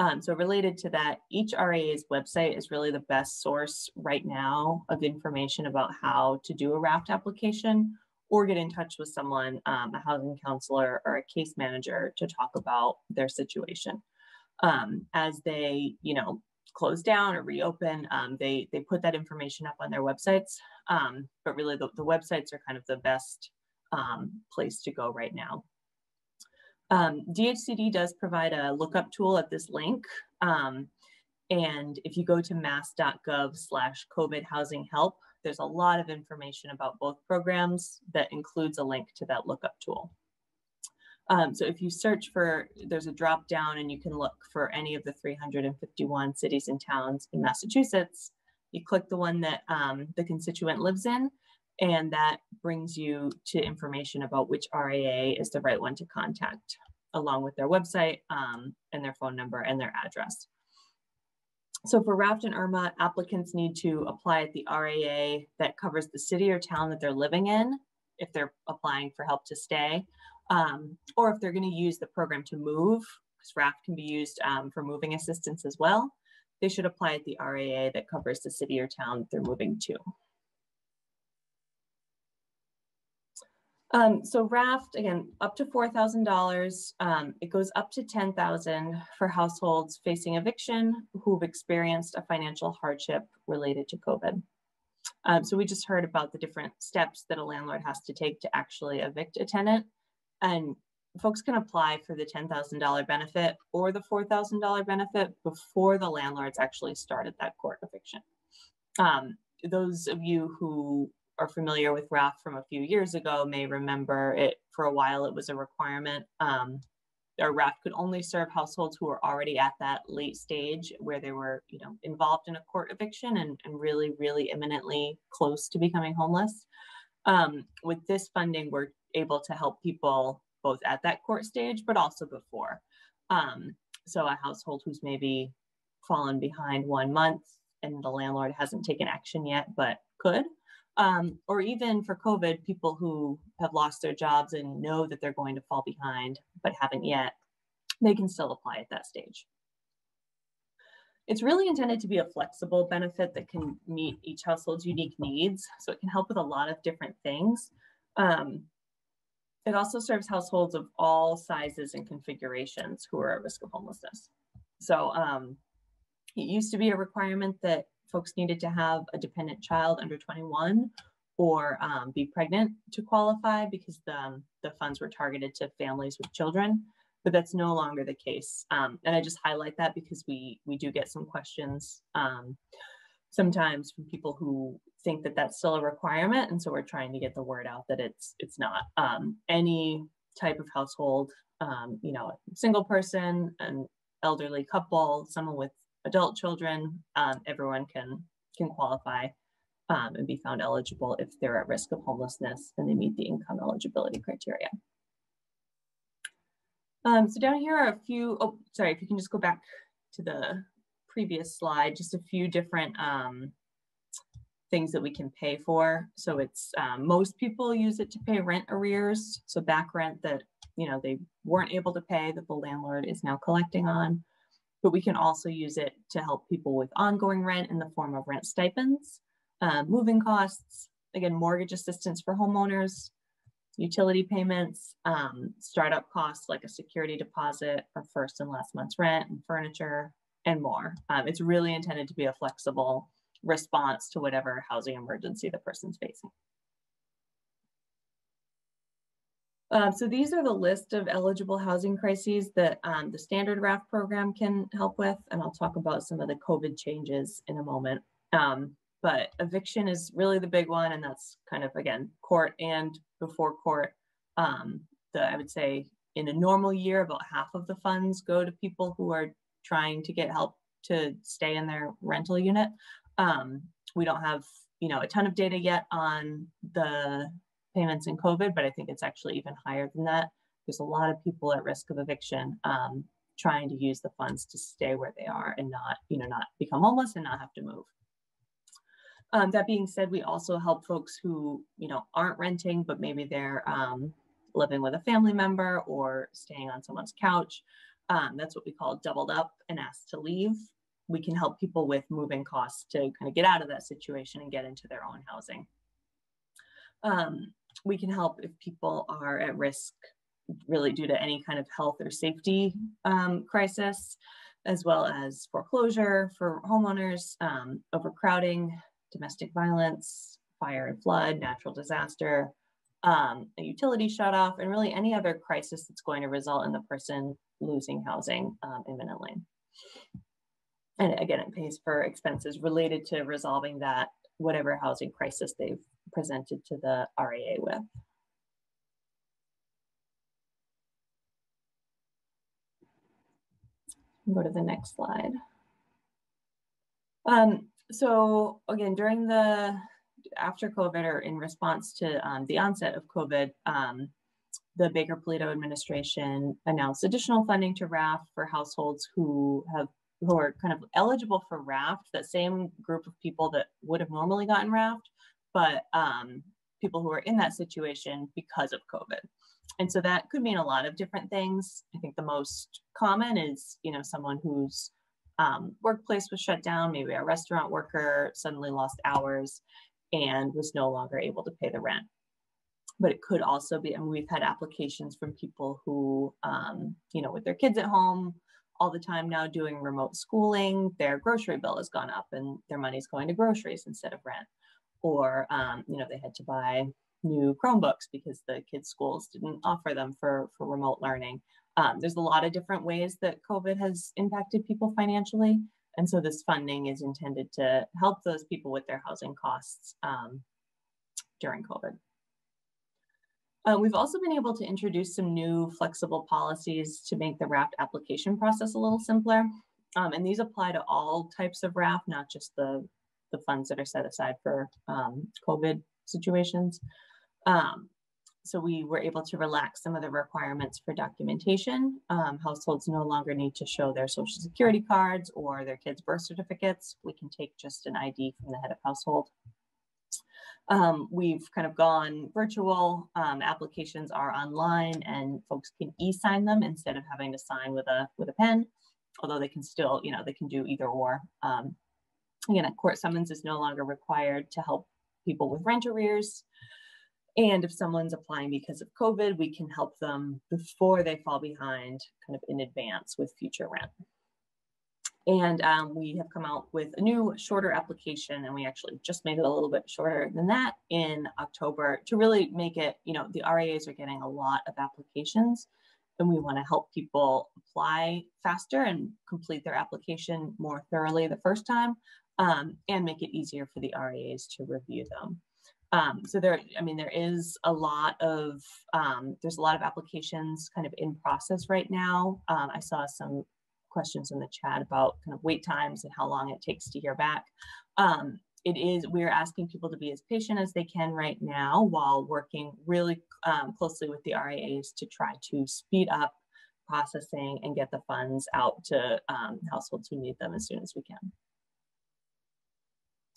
Um, so related to that, each RAA's website is really the best source right now of information about how to do a RAFT application or get in touch with someone, um, a housing counselor or a case manager to talk about their situation. Um, as they, you know, close down or reopen, um, they, they put that information up on their websites. Um, but really the, the websites are kind of the best um, place to go right now. Um, DHCD does provide a lookup tool at this link. Um, and if you go to mass.gov slash COVID housing help, there's a lot of information about both programs that includes a link to that lookup tool. Um, so if you search for, there's a drop down and you can look for any of the 351 cities and towns in Massachusetts. You click the one that um, the constituent lives in, and that brings you to information about which RAA is the right one to contact, along with their website um, and their phone number and their address. So for RAFT and ERMA, applicants need to apply at the RAA that covers the city or town that they're living in, if they're applying for help to stay, um, or if they're gonna use the program to move, because RAFT can be used um, for moving assistance as well, they should apply at the RAA that covers the city or town that they're moving to. Um, so raft again up to four thousand um, dollars. It goes up to ten thousand for households facing eviction who've experienced a financial hardship related to COVID. Um, so we just heard about the different steps that a landlord has to take to actually evict a tenant, and folks can apply for the ten thousand dollar benefit or the four thousand dollar benefit before the landlords actually started that court eviction. Um, those of you who are familiar with RAFT from a few years ago may remember it for a while, it was a requirement. Um, or RAFT could only serve households who were already at that late stage where they were, you know, involved in a court eviction and, and really, really imminently close to becoming homeless. Um, with this funding, we're able to help people both at that court stage, but also before. Um, so a household who's maybe fallen behind one month and the landlord hasn't taken action yet, but could, um, or even for COVID, people who have lost their jobs and know that they're going to fall behind but haven't yet, they can still apply at that stage. It's really intended to be a flexible benefit that can meet each household's unique needs. So it can help with a lot of different things. Um, it also serves households of all sizes and configurations who are at risk of homelessness. So um, it used to be a requirement that folks needed to have a dependent child under 21 or um, be pregnant to qualify because the, um, the funds were targeted to families with children, but that's no longer the case. Um, and I just highlight that because we, we do get some questions um, sometimes from people who think that that's still a requirement. And so we're trying to get the word out that it's, it's not. Um, any type of household, um, you know, single person, an elderly couple, someone with adult children, um, everyone can, can qualify um, and be found eligible if they're at risk of homelessness and they meet the income eligibility criteria. Um, so down here are a few, oh, sorry, if you can just go back to the previous slide, just a few different um, things that we can pay for. So it's, um, most people use it to pay rent arrears. So back rent that, you know, they weren't able to pay that the landlord is now collecting on but we can also use it to help people with ongoing rent in the form of rent stipends, uh, moving costs, again, mortgage assistance for homeowners, utility payments, um, startup costs like a security deposit for first and last month's rent and furniture, and more. Um, it's really intended to be a flexible response to whatever housing emergency the person's facing. Um, so these are the list of eligible housing crises that um, the standard RAFT program can help with, and I'll talk about some of the COVID changes in a moment. Um, but eviction is really the big one, and that's kind of, again, court and before court. Um, the, I would say in a normal year, about half of the funds go to people who are trying to get help to stay in their rental unit. Um, we don't have, you know, a ton of data yet on the payments in COVID, but I think it's actually even higher than that. There's a lot of people at risk of eviction um, trying to use the funds to stay where they are and not, you know, not become homeless and not have to move. Um, that being said, we also help folks who, you know, aren't renting, but maybe they're um, living with a family member or staying on someone's couch. Um, that's what we call doubled up and asked to leave. We can help people with moving costs to kind of get out of that situation and get into their own housing. Um, we can help if people are at risk really due to any kind of health or safety um, crisis, as well as foreclosure for homeowners, um, overcrowding, domestic violence, fire and flood, natural disaster, um, a utility shut off, and really any other crisis that's going to result in the person losing housing um, imminently. And again, it pays for expenses related to resolving that, whatever housing crisis they've presented to the RAA with. Go to the next slide. Um, so again, during the, after COVID or in response to um, the onset of COVID, um, the Baker-Polito administration announced additional funding to RAFT for households who have who are kind of eligible for RAFT, that same group of people that would have normally gotten RAFT, but um, people who are in that situation because of COVID. And so that could mean a lot of different things. I think the most common is, you know, someone whose um, workplace was shut down, maybe a restaurant worker suddenly lost hours and was no longer able to pay the rent. but it could also be, and we've had applications from people who, um, you know, with their kids at home all the time now doing remote schooling, their grocery bill has gone up and their money's going to groceries instead of rent. Or, um, you know, they had to buy new Chromebooks because the kids' schools didn't offer them for, for remote learning. Um, there's a lot of different ways that COVID has impacted people financially. And so this funding is intended to help those people with their housing costs um, during COVID. Uh, we've also been able to introduce some new flexible policies to make the RAFT application process a little simpler. Um, and these apply to all types of RAFT, not just the, the funds that are set aside for um, COVID situations. Um, so we were able to relax some of the requirements for documentation. Um, households no longer need to show their social security cards or their kids' birth certificates. We can take just an ID from the head of household. Um, we've kind of gone virtual. Um, applications are online and folks can e-sign them instead of having to sign with a with a pen, although they can still, you know, they can do either or. Um, again, a court summons is no longer required to help people with rent arrears. And if someone's applying because of COVID, we can help them before they fall behind kind of in advance with future rent. And um, we have come out with a new shorter application and we actually just made it a little bit shorter than that in October to really make it, you know, the RAAs are getting a lot of applications and we wanna help people apply faster and complete their application more thoroughly the first time um, and make it easier for the RAAs to review them. Um, so there, I mean, there is a lot of, um, there's a lot of applications kind of in process right now. Um, I saw some questions in the chat about kind of wait times and how long it takes to hear back. Um, it is, we're asking people to be as patient as they can right now while working really um, closely with the RAAs to try to speed up processing and get the funds out to households who need them as soon as we can.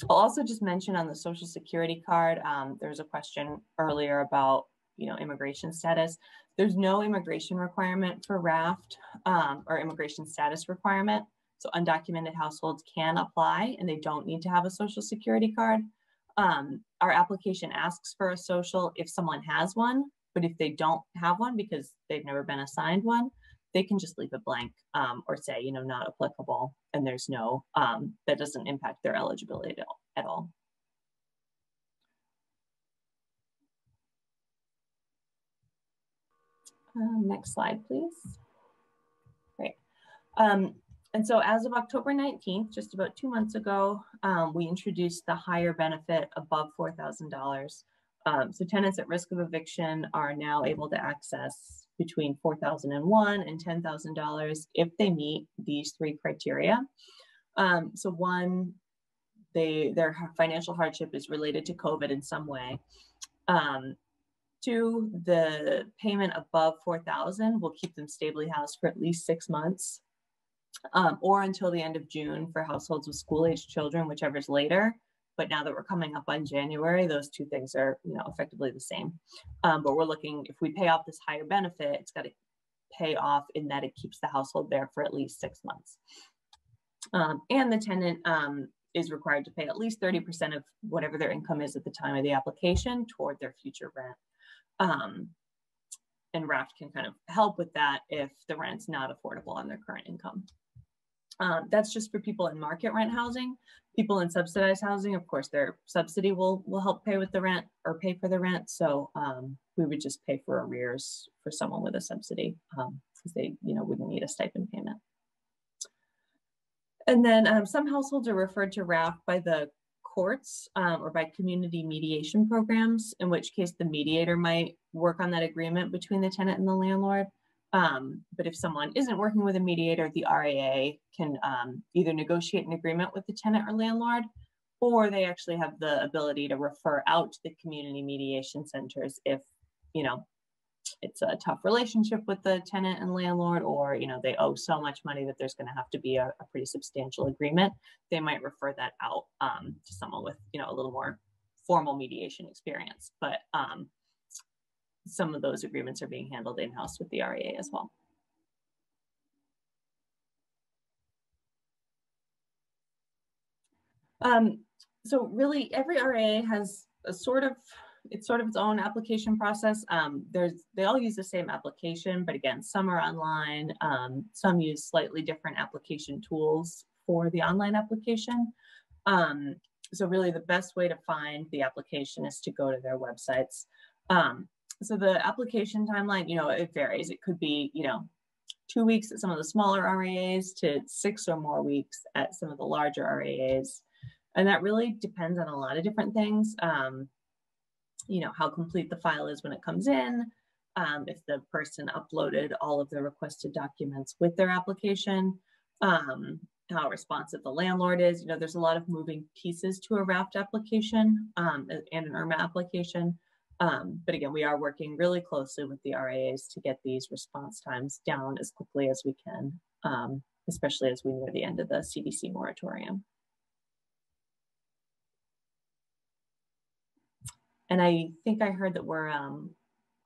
I'll also just mention on the social security card, um, was a question earlier about you know, immigration status. There's no immigration requirement for RAFT um, or immigration status requirement. So undocumented households can apply and they don't need to have a social security card. Um, our application asks for a social if someone has one, but if they don't have one because they've never been assigned one, they can just leave it blank um, or say, you know, not applicable and there's no, um, that doesn't impact their eligibility at all. Um, next slide, please. Great. Um, and so as of October 19th, just about two months ago, um, we introduced the higher benefit above $4,000. Um, so tenants at risk of eviction are now able to access between 4,001 and $10,000 if they meet these three criteria. Um, so one, they their financial hardship is related to COVID in some way. Um, Two, the payment above 4,000 will keep them stably housed for at least six months um, or until the end of June for households with school age children, whichever is later. But now that we're coming up on January, those two things are, you know, effectively the same. Um, but we're looking, if we pay off this higher benefit, it's got to pay off in that it keeps the household there for at least six months. Um, and the tenant um, is required to pay at least 30% of whatever their income is at the time of the application toward their future rent. Um, and RAFT can kind of help with that if the rent's not affordable on their current income. Um, that's just for people in market rent housing. People in subsidized housing, of course, their subsidy will will help pay with the rent or pay for the rent. So um, we would just pay for arrears for someone with a subsidy because um, they, you know, wouldn't need a stipend payment. And then um, some households are referred to RAFT by the courts um, or by community mediation programs, in which case the mediator might work on that agreement between the tenant and the landlord. Um, but if someone isn't working with a mediator, the RAA can um, either negotiate an agreement with the tenant or landlord, or they actually have the ability to refer out to the community mediation centers if, you know, it's a tough relationship with the tenant and landlord or you know they owe so much money that there's going to have to be a, a, pretty substantial agreement. They might refer that out um, to someone with you know a little more formal mediation experience. But um, some of those agreements are being handled in-house with the RAA as well um, so really every RAA has a sort of it's sort of its own application process. Um, there's they all use the same application, but again, some are online. Um, some use slightly different application tools for the online application. Um, so really, the best way to find the application is to go to their websites. So the application timeline, you know, it varies. It could be, you know, two weeks at some of the smaller RAAs to six or more weeks at some of the larger RAAs. And that really depends on a lot of different things. Um, you know, how complete the file is when it comes in, um, if the person uploaded all of the requested documents with their application, um, how responsive the landlord is. You know, there's a lot of moving pieces to a RAFT application um, and an ERMA application. Um, but again, we are working really closely with the RAAs to get these response times down as quickly as we can, um, especially as we near the end of the CDC moratorium. And I think I heard that we're um,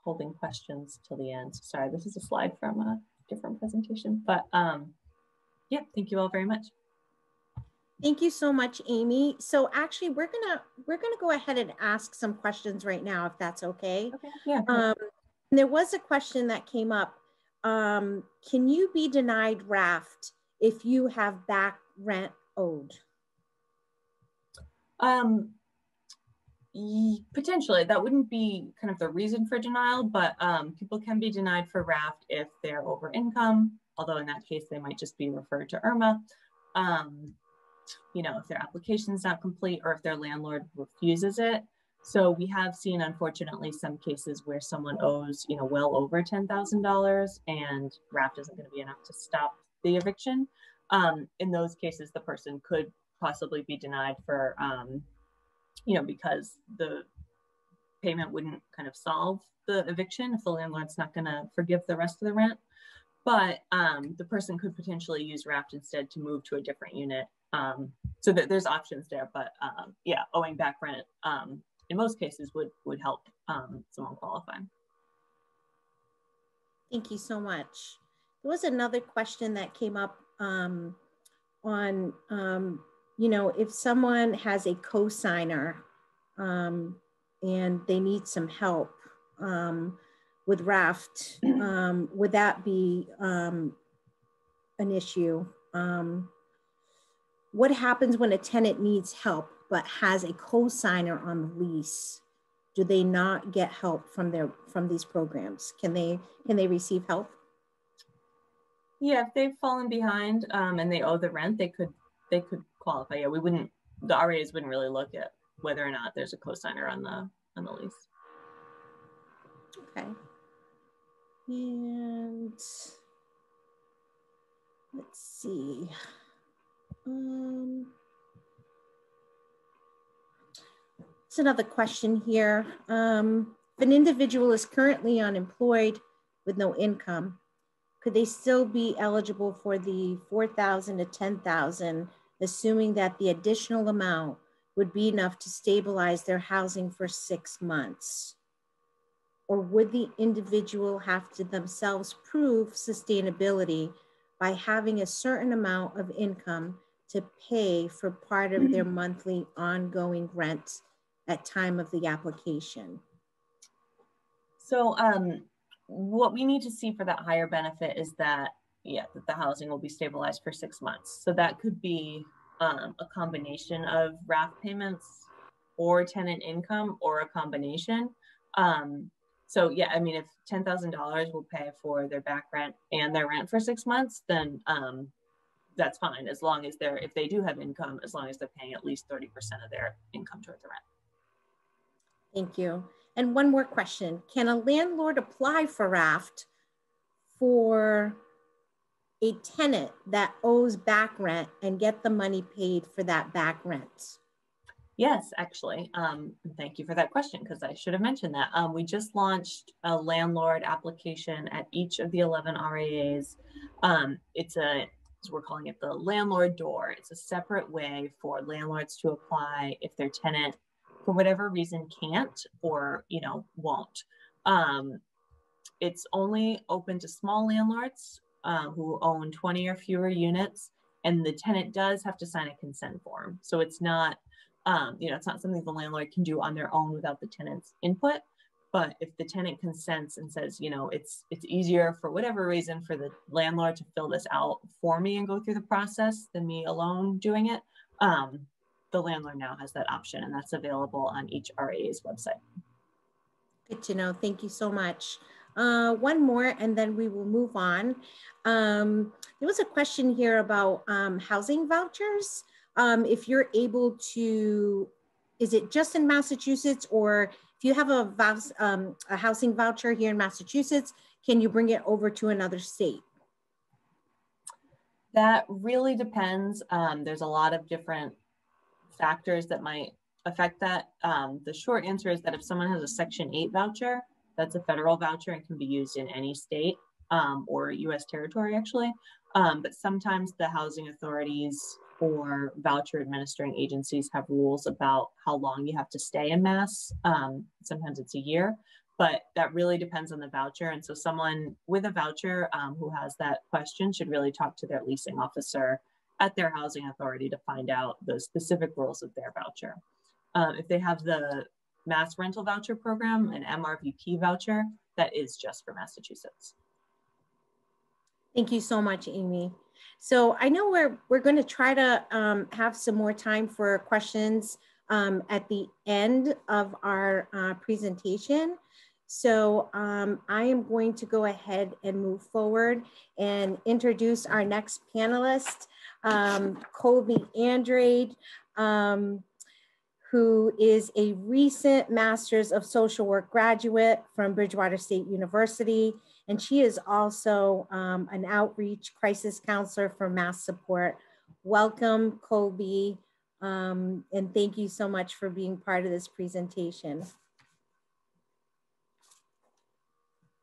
holding questions till the end. Sorry, this is a slide from a different presentation, but um, yeah, thank you all very much. Thank you so much, Amy. So actually, we're gonna we're gonna go ahead and ask some questions right now, if that's okay. Okay. Yeah. Um, there was a question that came up. Um, can you be denied RAFT if you have back rent owed? Um, potentially that wouldn't be kind of the reason for denial but um, people can be denied for RAFT if they're over income although in that case they might just be referred to ERMA um, you know if their application is not complete or if their landlord refuses it so we have seen unfortunately some cases where someone owes you know well over $10000 and RAFT isn't going to be enough to stop the eviction um, in those cases the person could possibly be denied for um, you know, because the payment wouldn't kind of solve the eviction if the landlord's not going to forgive the rest of the rent. But um, the person could potentially use RAFT instead to move to a different unit. Um, so that there's options there. But um, yeah, owing back rent um, in most cases would would help um, someone qualify. Thank you so much. There was another question that came up um, on you know, if someone has a co-signer um, and they need some help um, with RAFT, um, would that be um, an issue? Um, what happens when a tenant needs help but has a co-signer on the lease? Do they not get help from their from these programs? Can they can they receive help? Yeah, if they've fallen behind um, and they owe the rent, they could they could qualify. Yeah, we wouldn't. The RAs wouldn't really look at whether or not there's a cosigner on the on the lease. Okay. And let's see. Um, it's another question here. Um, if an individual is currently unemployed with no income, could they still be eligible for the 4,000 to 10,000 assuming that the additional amount would be enough to stabilize their housing for six months? Or would the individual have to themselves prove sustainability by having a certain amount of income to pay for part of their monthly ongoing rent at time of the application? So um, what we need to see for that higher benefit is that yeah, that the housing will be stabilized for six months. So that could be um, a combination of RAFT payments or tenant income or a combination. Um, so yeah, I mean, if $10,000 will pay for their back rent and their rent for six months, then um, that's fine as long as they're, if they do have income, as long as they're paying at least 30% of their income towards the rent. Thank you. And one more question. Can a landlord apply for RAFT for a tenant that owes back rent and get the money paid for that back rent? Yes, actually. Um, thank you for that question because I should have mentioned that. Um, we just launched a landlord application at each of the 11 RAAs. Um, it's a, we're calling it the landlord door. It's a separate way for landlords to apply if their tenant, for whatever reason, can't or you know won't. Um, it's only open to small landlords uh, who own 20 or fewer units, and the tenant does have to sign a consent form. So it's not Um, you know, it's not something the landlord can do on their own without the tenant's input. But if the tenant consents and says, you know, it's it's easier for whatever reason for the landlord to fill this out for me and go through the process than me alone doing it, um, the landlord now has that option, and that's available on each RA's website. Good to know. Thank you so much. Uh, one more, and then we will move on. Um, there was a question here about um, housing vouchers. Um, if you're able to, is it just in Massachusetts, or you have a, um, a housing voucher here in Massachusetts, can you bring it over to another state? That really depends. Um, there's a lot of different factors that might affect that. Um, the short answer is that if someone has a Section 8 voucher, that's a federal voucher and can be used in any state um, or US territory, actually. Um, but sometimes the housing authorities or voucher administering agencies have rules about how long you have to stay in Mass. Um, sometimes it's a year, but that really depends on the voucher. And so, someone with a voucher um, who has that question should really talk to their leasing officer at their housing authority to find out the specific rules of their voucher. Um, if they have the mass rental voucher program, an MRVP voucher, that is just for Massachusetts. Thank you so much, Amy. So I know we're, we're going to try to um, have some more time for questions um, at the end of our uh, presentation. So um, I am going to go ahead and move forward and introduce our next panelist, um, Colby Andrade. Um, who is a recent Master's of Social Work graduate from Bridgewater State University. And she is also um, an outreach crisis counselor for MassSupport. Welcome, Colby, um, and thank you so much for being part of this presentation.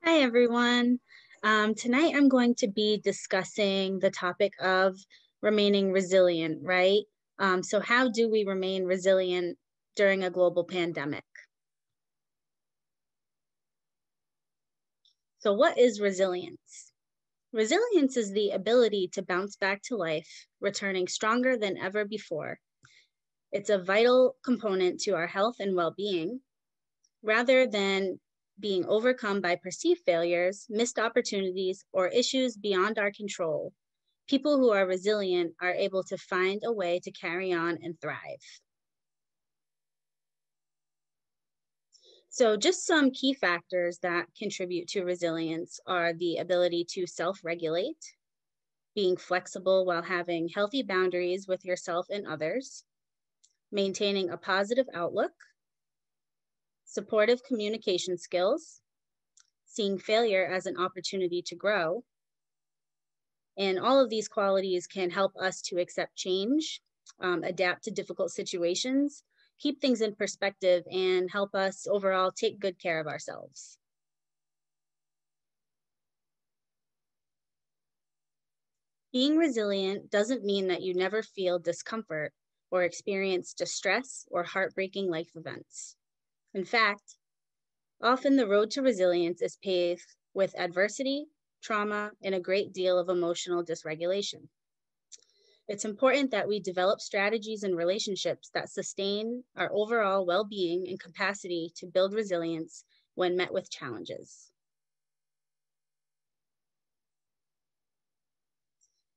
Hi, everyone. Um, tonight I'm going to be discussing the topic of remaining resilient, right? Um, so how do we remain resilient during a global pandemic. So what is resilience? Resilience is the ability to bounce back to life, returning stronger than ever before. It's a vital component to our health and well-being. Rather than being overcome by perceived failures, missed opportunities, or issues beyond our control, people who are resilient are able to find a way to carry on and thrive. So just some key factors that contribute to resilience are the ability to self-regulate, being flexible while having healthy boundaries with yourself and others, maintaining a positive outlook, supportive communication skills, seeing failure as an opportunity to grow. And all of these qualities can help us to accept change, um, adapt to difficult situations, keep things in perspective and help us overall take good care of ourselves. Being resilient doesn't mean that you never feel discomfort or experience distress or heartbreaking life events. In fact, often the road to resilience is paved with adversity, trauma, and a great deal of emotional dysregulation. It's important that we develop strategies and relationships that sustain our overall well being and capacity to build resilience when met with challenges.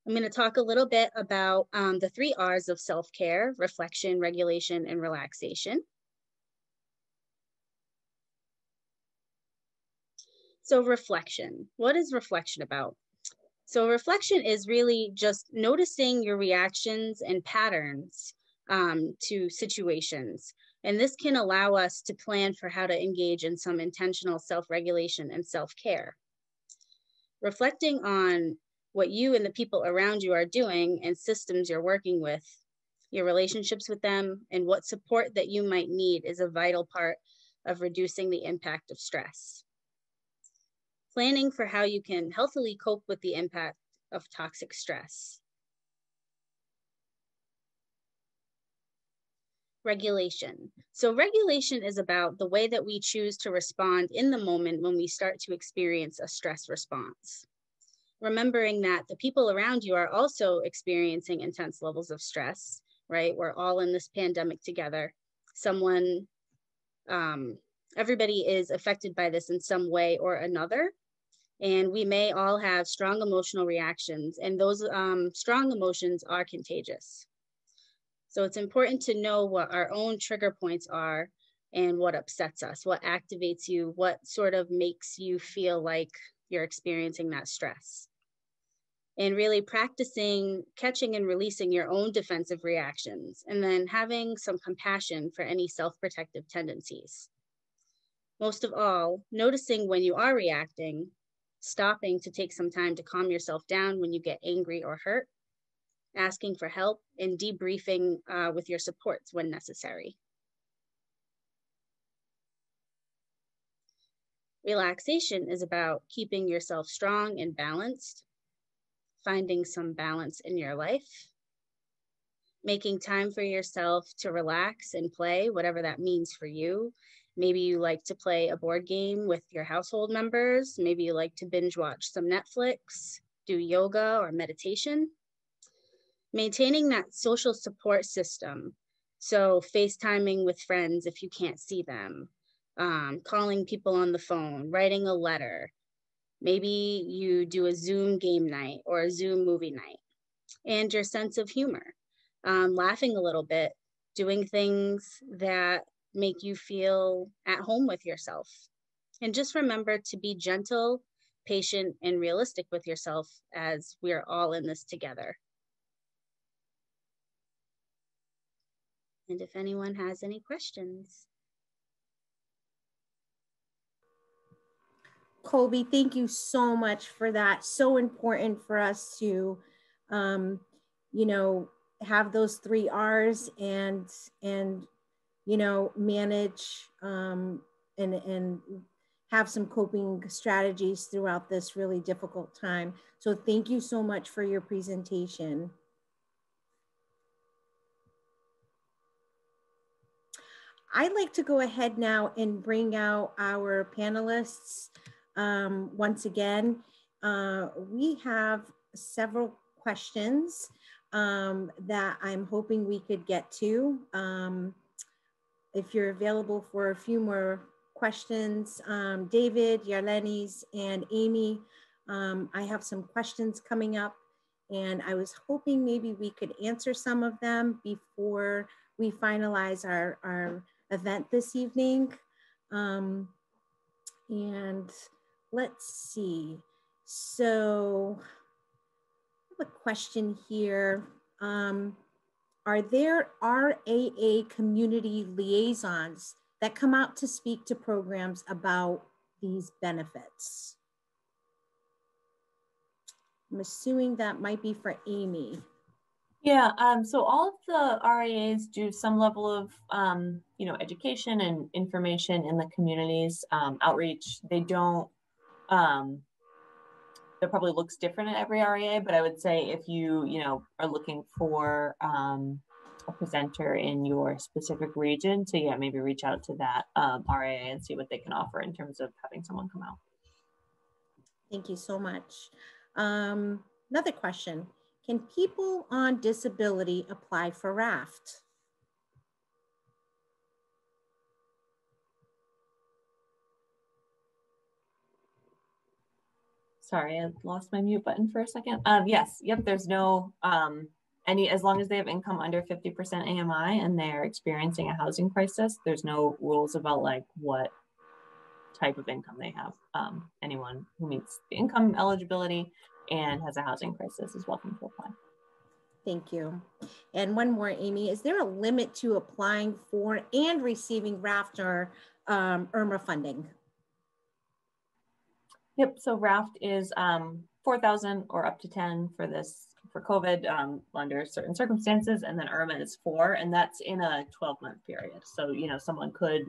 I'm going to talk a little bit about um, the three R's of self care reflection, regulation, and relaxation. So, reflection. What is reflection about? So reflection is really just noticing your reactions and patterns um, to situations. And this can allow us to plan for how to engage in some intentional self-regulation and self-care. Reflecting on what you and the people around you are doing and systems you're working with, your relationships with them, and what support that you might need is a vital part of reducing the impact of stress planning for how you can healthily cope with the impact of toxic stress. Regulation. So regulation is about the way that we choose to respond in the moment when we start to experience a stress response. Remembering that the people around you are also experiencing intense levels of stress right? We're all in this pandemic together. Someone, um, everybody is affected by this in some way or another. And we may all have strong emotional reactions, and those um, strong emotions are contagious. So it's important to know what our own trigger points are and what upsets us, what activates you, what sort of makes you feel like you're experiencing that stress. And really practicing catching and releasing your own defensive reactions, and then having some compassion for any self protective tendencies. Most of all, noticing when you are reacting, stopping to take some time to calm yourself down when you get angry or hurt, asking for help, and debriefing uh, with your supports when necessary. Relaxation is about keeping yourself strong and balanced, finding some balance in your life, making time for yourself to relax and play, whatever that means for you. Maybe you like to play a board game with your household members. Maybe you like to binge watch some Netflix, do yoga or meditation. Maintaining that social support system. So, FaceTiming with friends if you can't see them, um, calling people on the phone, writing a letter. Maybe you do a Zoom game night or a Zoom movie night. And your sense of humor, um, laughing a little bit, doing things that make you feel at home with yourself. And just remember to be gentle, patient, and realistic with yourself as we're all in this together. And if anyone has any questions. Colby, thank you so much for that. So important for us to, um, you know, have those three R's and and you know manage um, and and have some coping strategies throughout this really difficult time. So thank you so much for your presentation. I'd like to go ahead now and bring out our panelists um, once again. Uh, we have several questions um, that I'm hoping we could get to. Um, if you're available for a few more questions, um, David, Yarlenis, and Amy, um, I have some questions coming up and I was hoping maybe we could answer some of them before we finalize our, our event this evening. Um, and let's see. So I have a question here. Um, are there RAA community liaisons that come out to speak to programs about these benefits? I'm assuming that might be for Amy. Yeah, um, so all of the RAAs do some level of, um, you know, education and information in the communities, um, outreach. They don't um, it probably looks different at every RAA, but I would say if you, you know, are looking for um, a presenter in your specific region, to yeah, maybe reach out to that um, and see what they can offer in terms of having someone come out. Thank you so much. Um, another question, can people on disability apply for RAFT? Sorry, I lost my mute button for a second. Um, yes, yep, there's no, um, any, as long as they have income under 50% AMI and they're experiencing a housing crisis, there's no rules about like what type of income they have. Um, anyone who meets the income eligibility and has a housing crisis is welcome to apply. Thank you. And one more, Amy, is there a limit to applying for and receiving RAFT or um, ERMA funding? Yep. So RAFT is um, 4,000 or up to 10 for this for COVID um, under certain circumstances, and then ERMA is four, and that's in a 12 month period. So you know someone could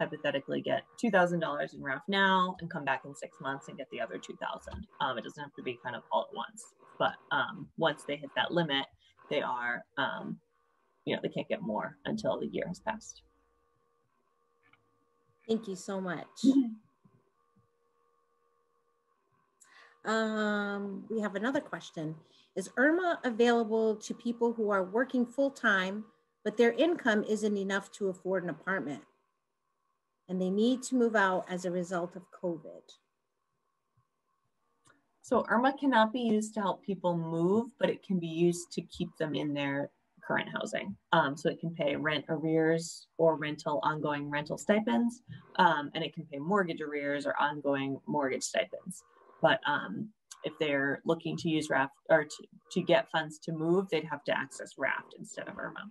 hypothetically get $2,000 in RAFT now and come back in six months and get the other 2,000. Um, it doesn't have to be kind of all at once, but um, once they hit that limit, they are, um, you know, they can't get more until the year has passed. Thank you so much. Um, we have another question. Is ERMA available to people who are working full-time, but their income isn't enough to afford an apartment? And they need to move out as a result of COVID. So ERMA cannot be used to help people move, but it can be used to keep them in their current housing. Um, so it can pay rent arrears or rental ongoing rental stipends, um, and it can pay mortgage arrears or ongoing mortgage stipends. But um, if they're looking to use RAFT or to, to get funds to move, they'd have to access RAFT instead of ERMA.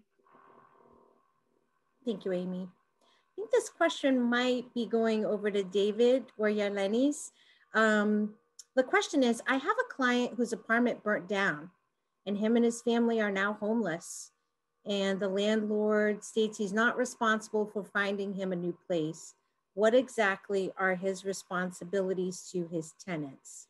Thank you, Amy. I think this question might be going over to David or Yelenis. Um, the question is, I have a client whose apartment burnt down and him and his family are now homeless. And the landlord states he's not responsible for finding him a new place. What exactly are his responsibilities to his tenants?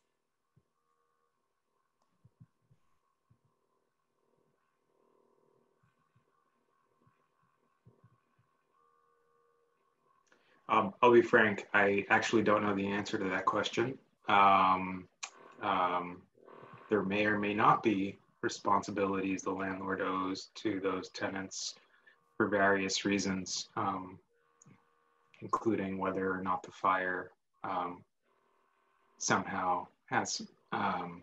Um, I'll be frank, I actually don't know the answer to that question. Um, um, there may or may not be responsibilities the landlord owes to those tenants for various reasons, um, including whether or not the fire um, somehow has um,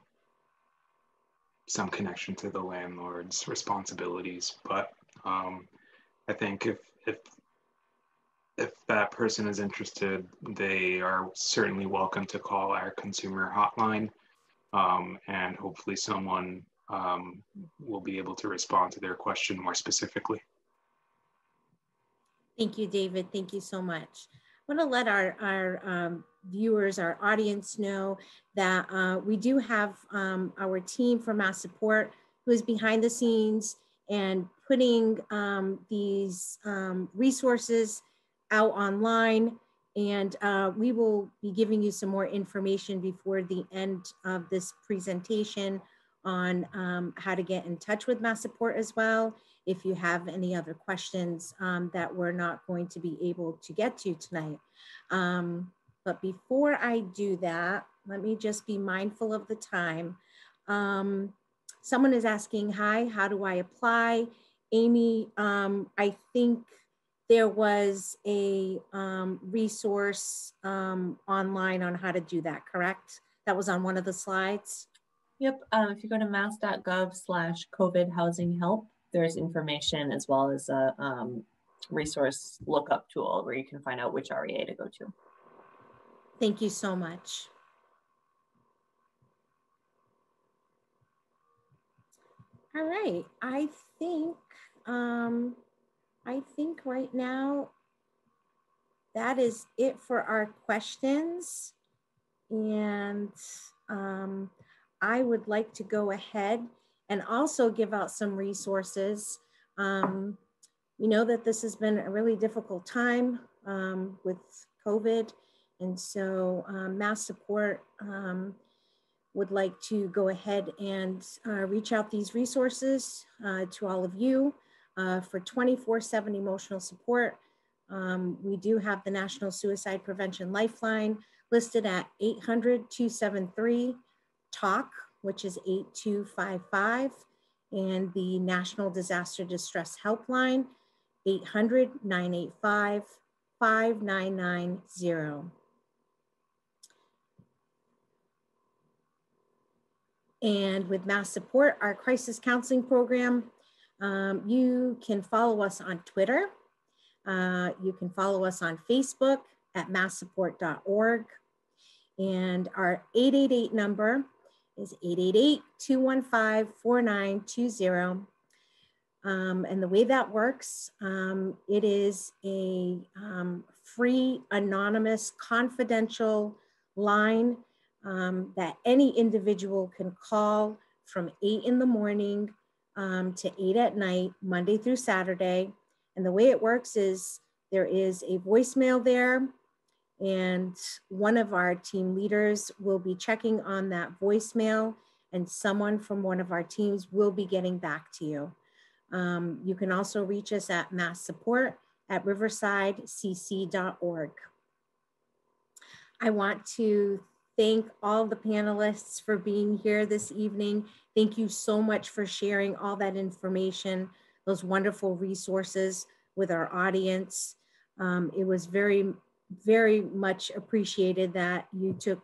some connection to the landlord's responsibilities. But um, I think if if if that person is interested, they are certainly welcome to call our consumer hotline, um, and hopefully someone um, will be able to respond to their question more specifically. Thank you, David. Thank you so much. I want to let our, our um, viewers, our audience know that uh, we do have um, our team for mass support who is behind the scenes and putting um, these um, resources out online. And uh, we will be giving you some more information before the end of this presentation on um, how to get in touch with MassSupport as well. If you have any other questions um, that we're not going to be able to get to tonight. Um, but before I do that, let me just be mindful of the time. Um, someone is asking, hi, how do I apply? Amy, um, I think there was a um, resource online on how to do that, correct? That was on one of the slides. Yep. Um, if you go to mass.gov slash COVID housing help, there's information as well as a um, resource lookup tool where you can find out which RAA to go to. Thank you so much. All right, I think, um, I think right now that is it for our questions. And um, I would like to go ahead and also give out some resources. Um, we know that this has been a really difficult time um, with COVID. And so um, MassSupport um, would like to go ahead and uh, reach out these resources uh, to all of you uh, for 24-7 emotional support. Um, we do have the National Suicide Prevention Lifeline listed at 800-273 TALK, which is 8255, and the National Disaster Distress Helpline, 800 985 5990. And with MassSupport, our crisis counseling program, um, you can follow us on Twitter. Uh, you can follow us on Facebook at masssupport.org. And our 888 number is 888-215-4920. Um, and the way that works, um, it is a um, free, anonymous, confidential line um, that any individual can call from eight in the morning um, to eight at night, Monday through Saturday. And the way it works is there is a voicemail there and one of our team leaders will be checking on that voicemail and someone from one of our teams will be getting back to you. Um, you can also reach us at mass support at riversidecc.org. I want to thank all the panelists for being here this evening. Thank you so much for sharing all that information, those wonderful resources with our audience. Um, it was very, very much appreciated that you took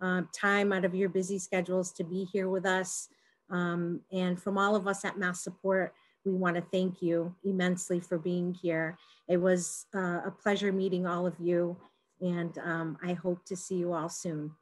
uh, time out of your busy schedules to be here with us. Um, and from all of us at MassSupport, we want to thank you immensely for being here. It was uh, a pleasure meeting all of you, and um, I hope to see you all soon.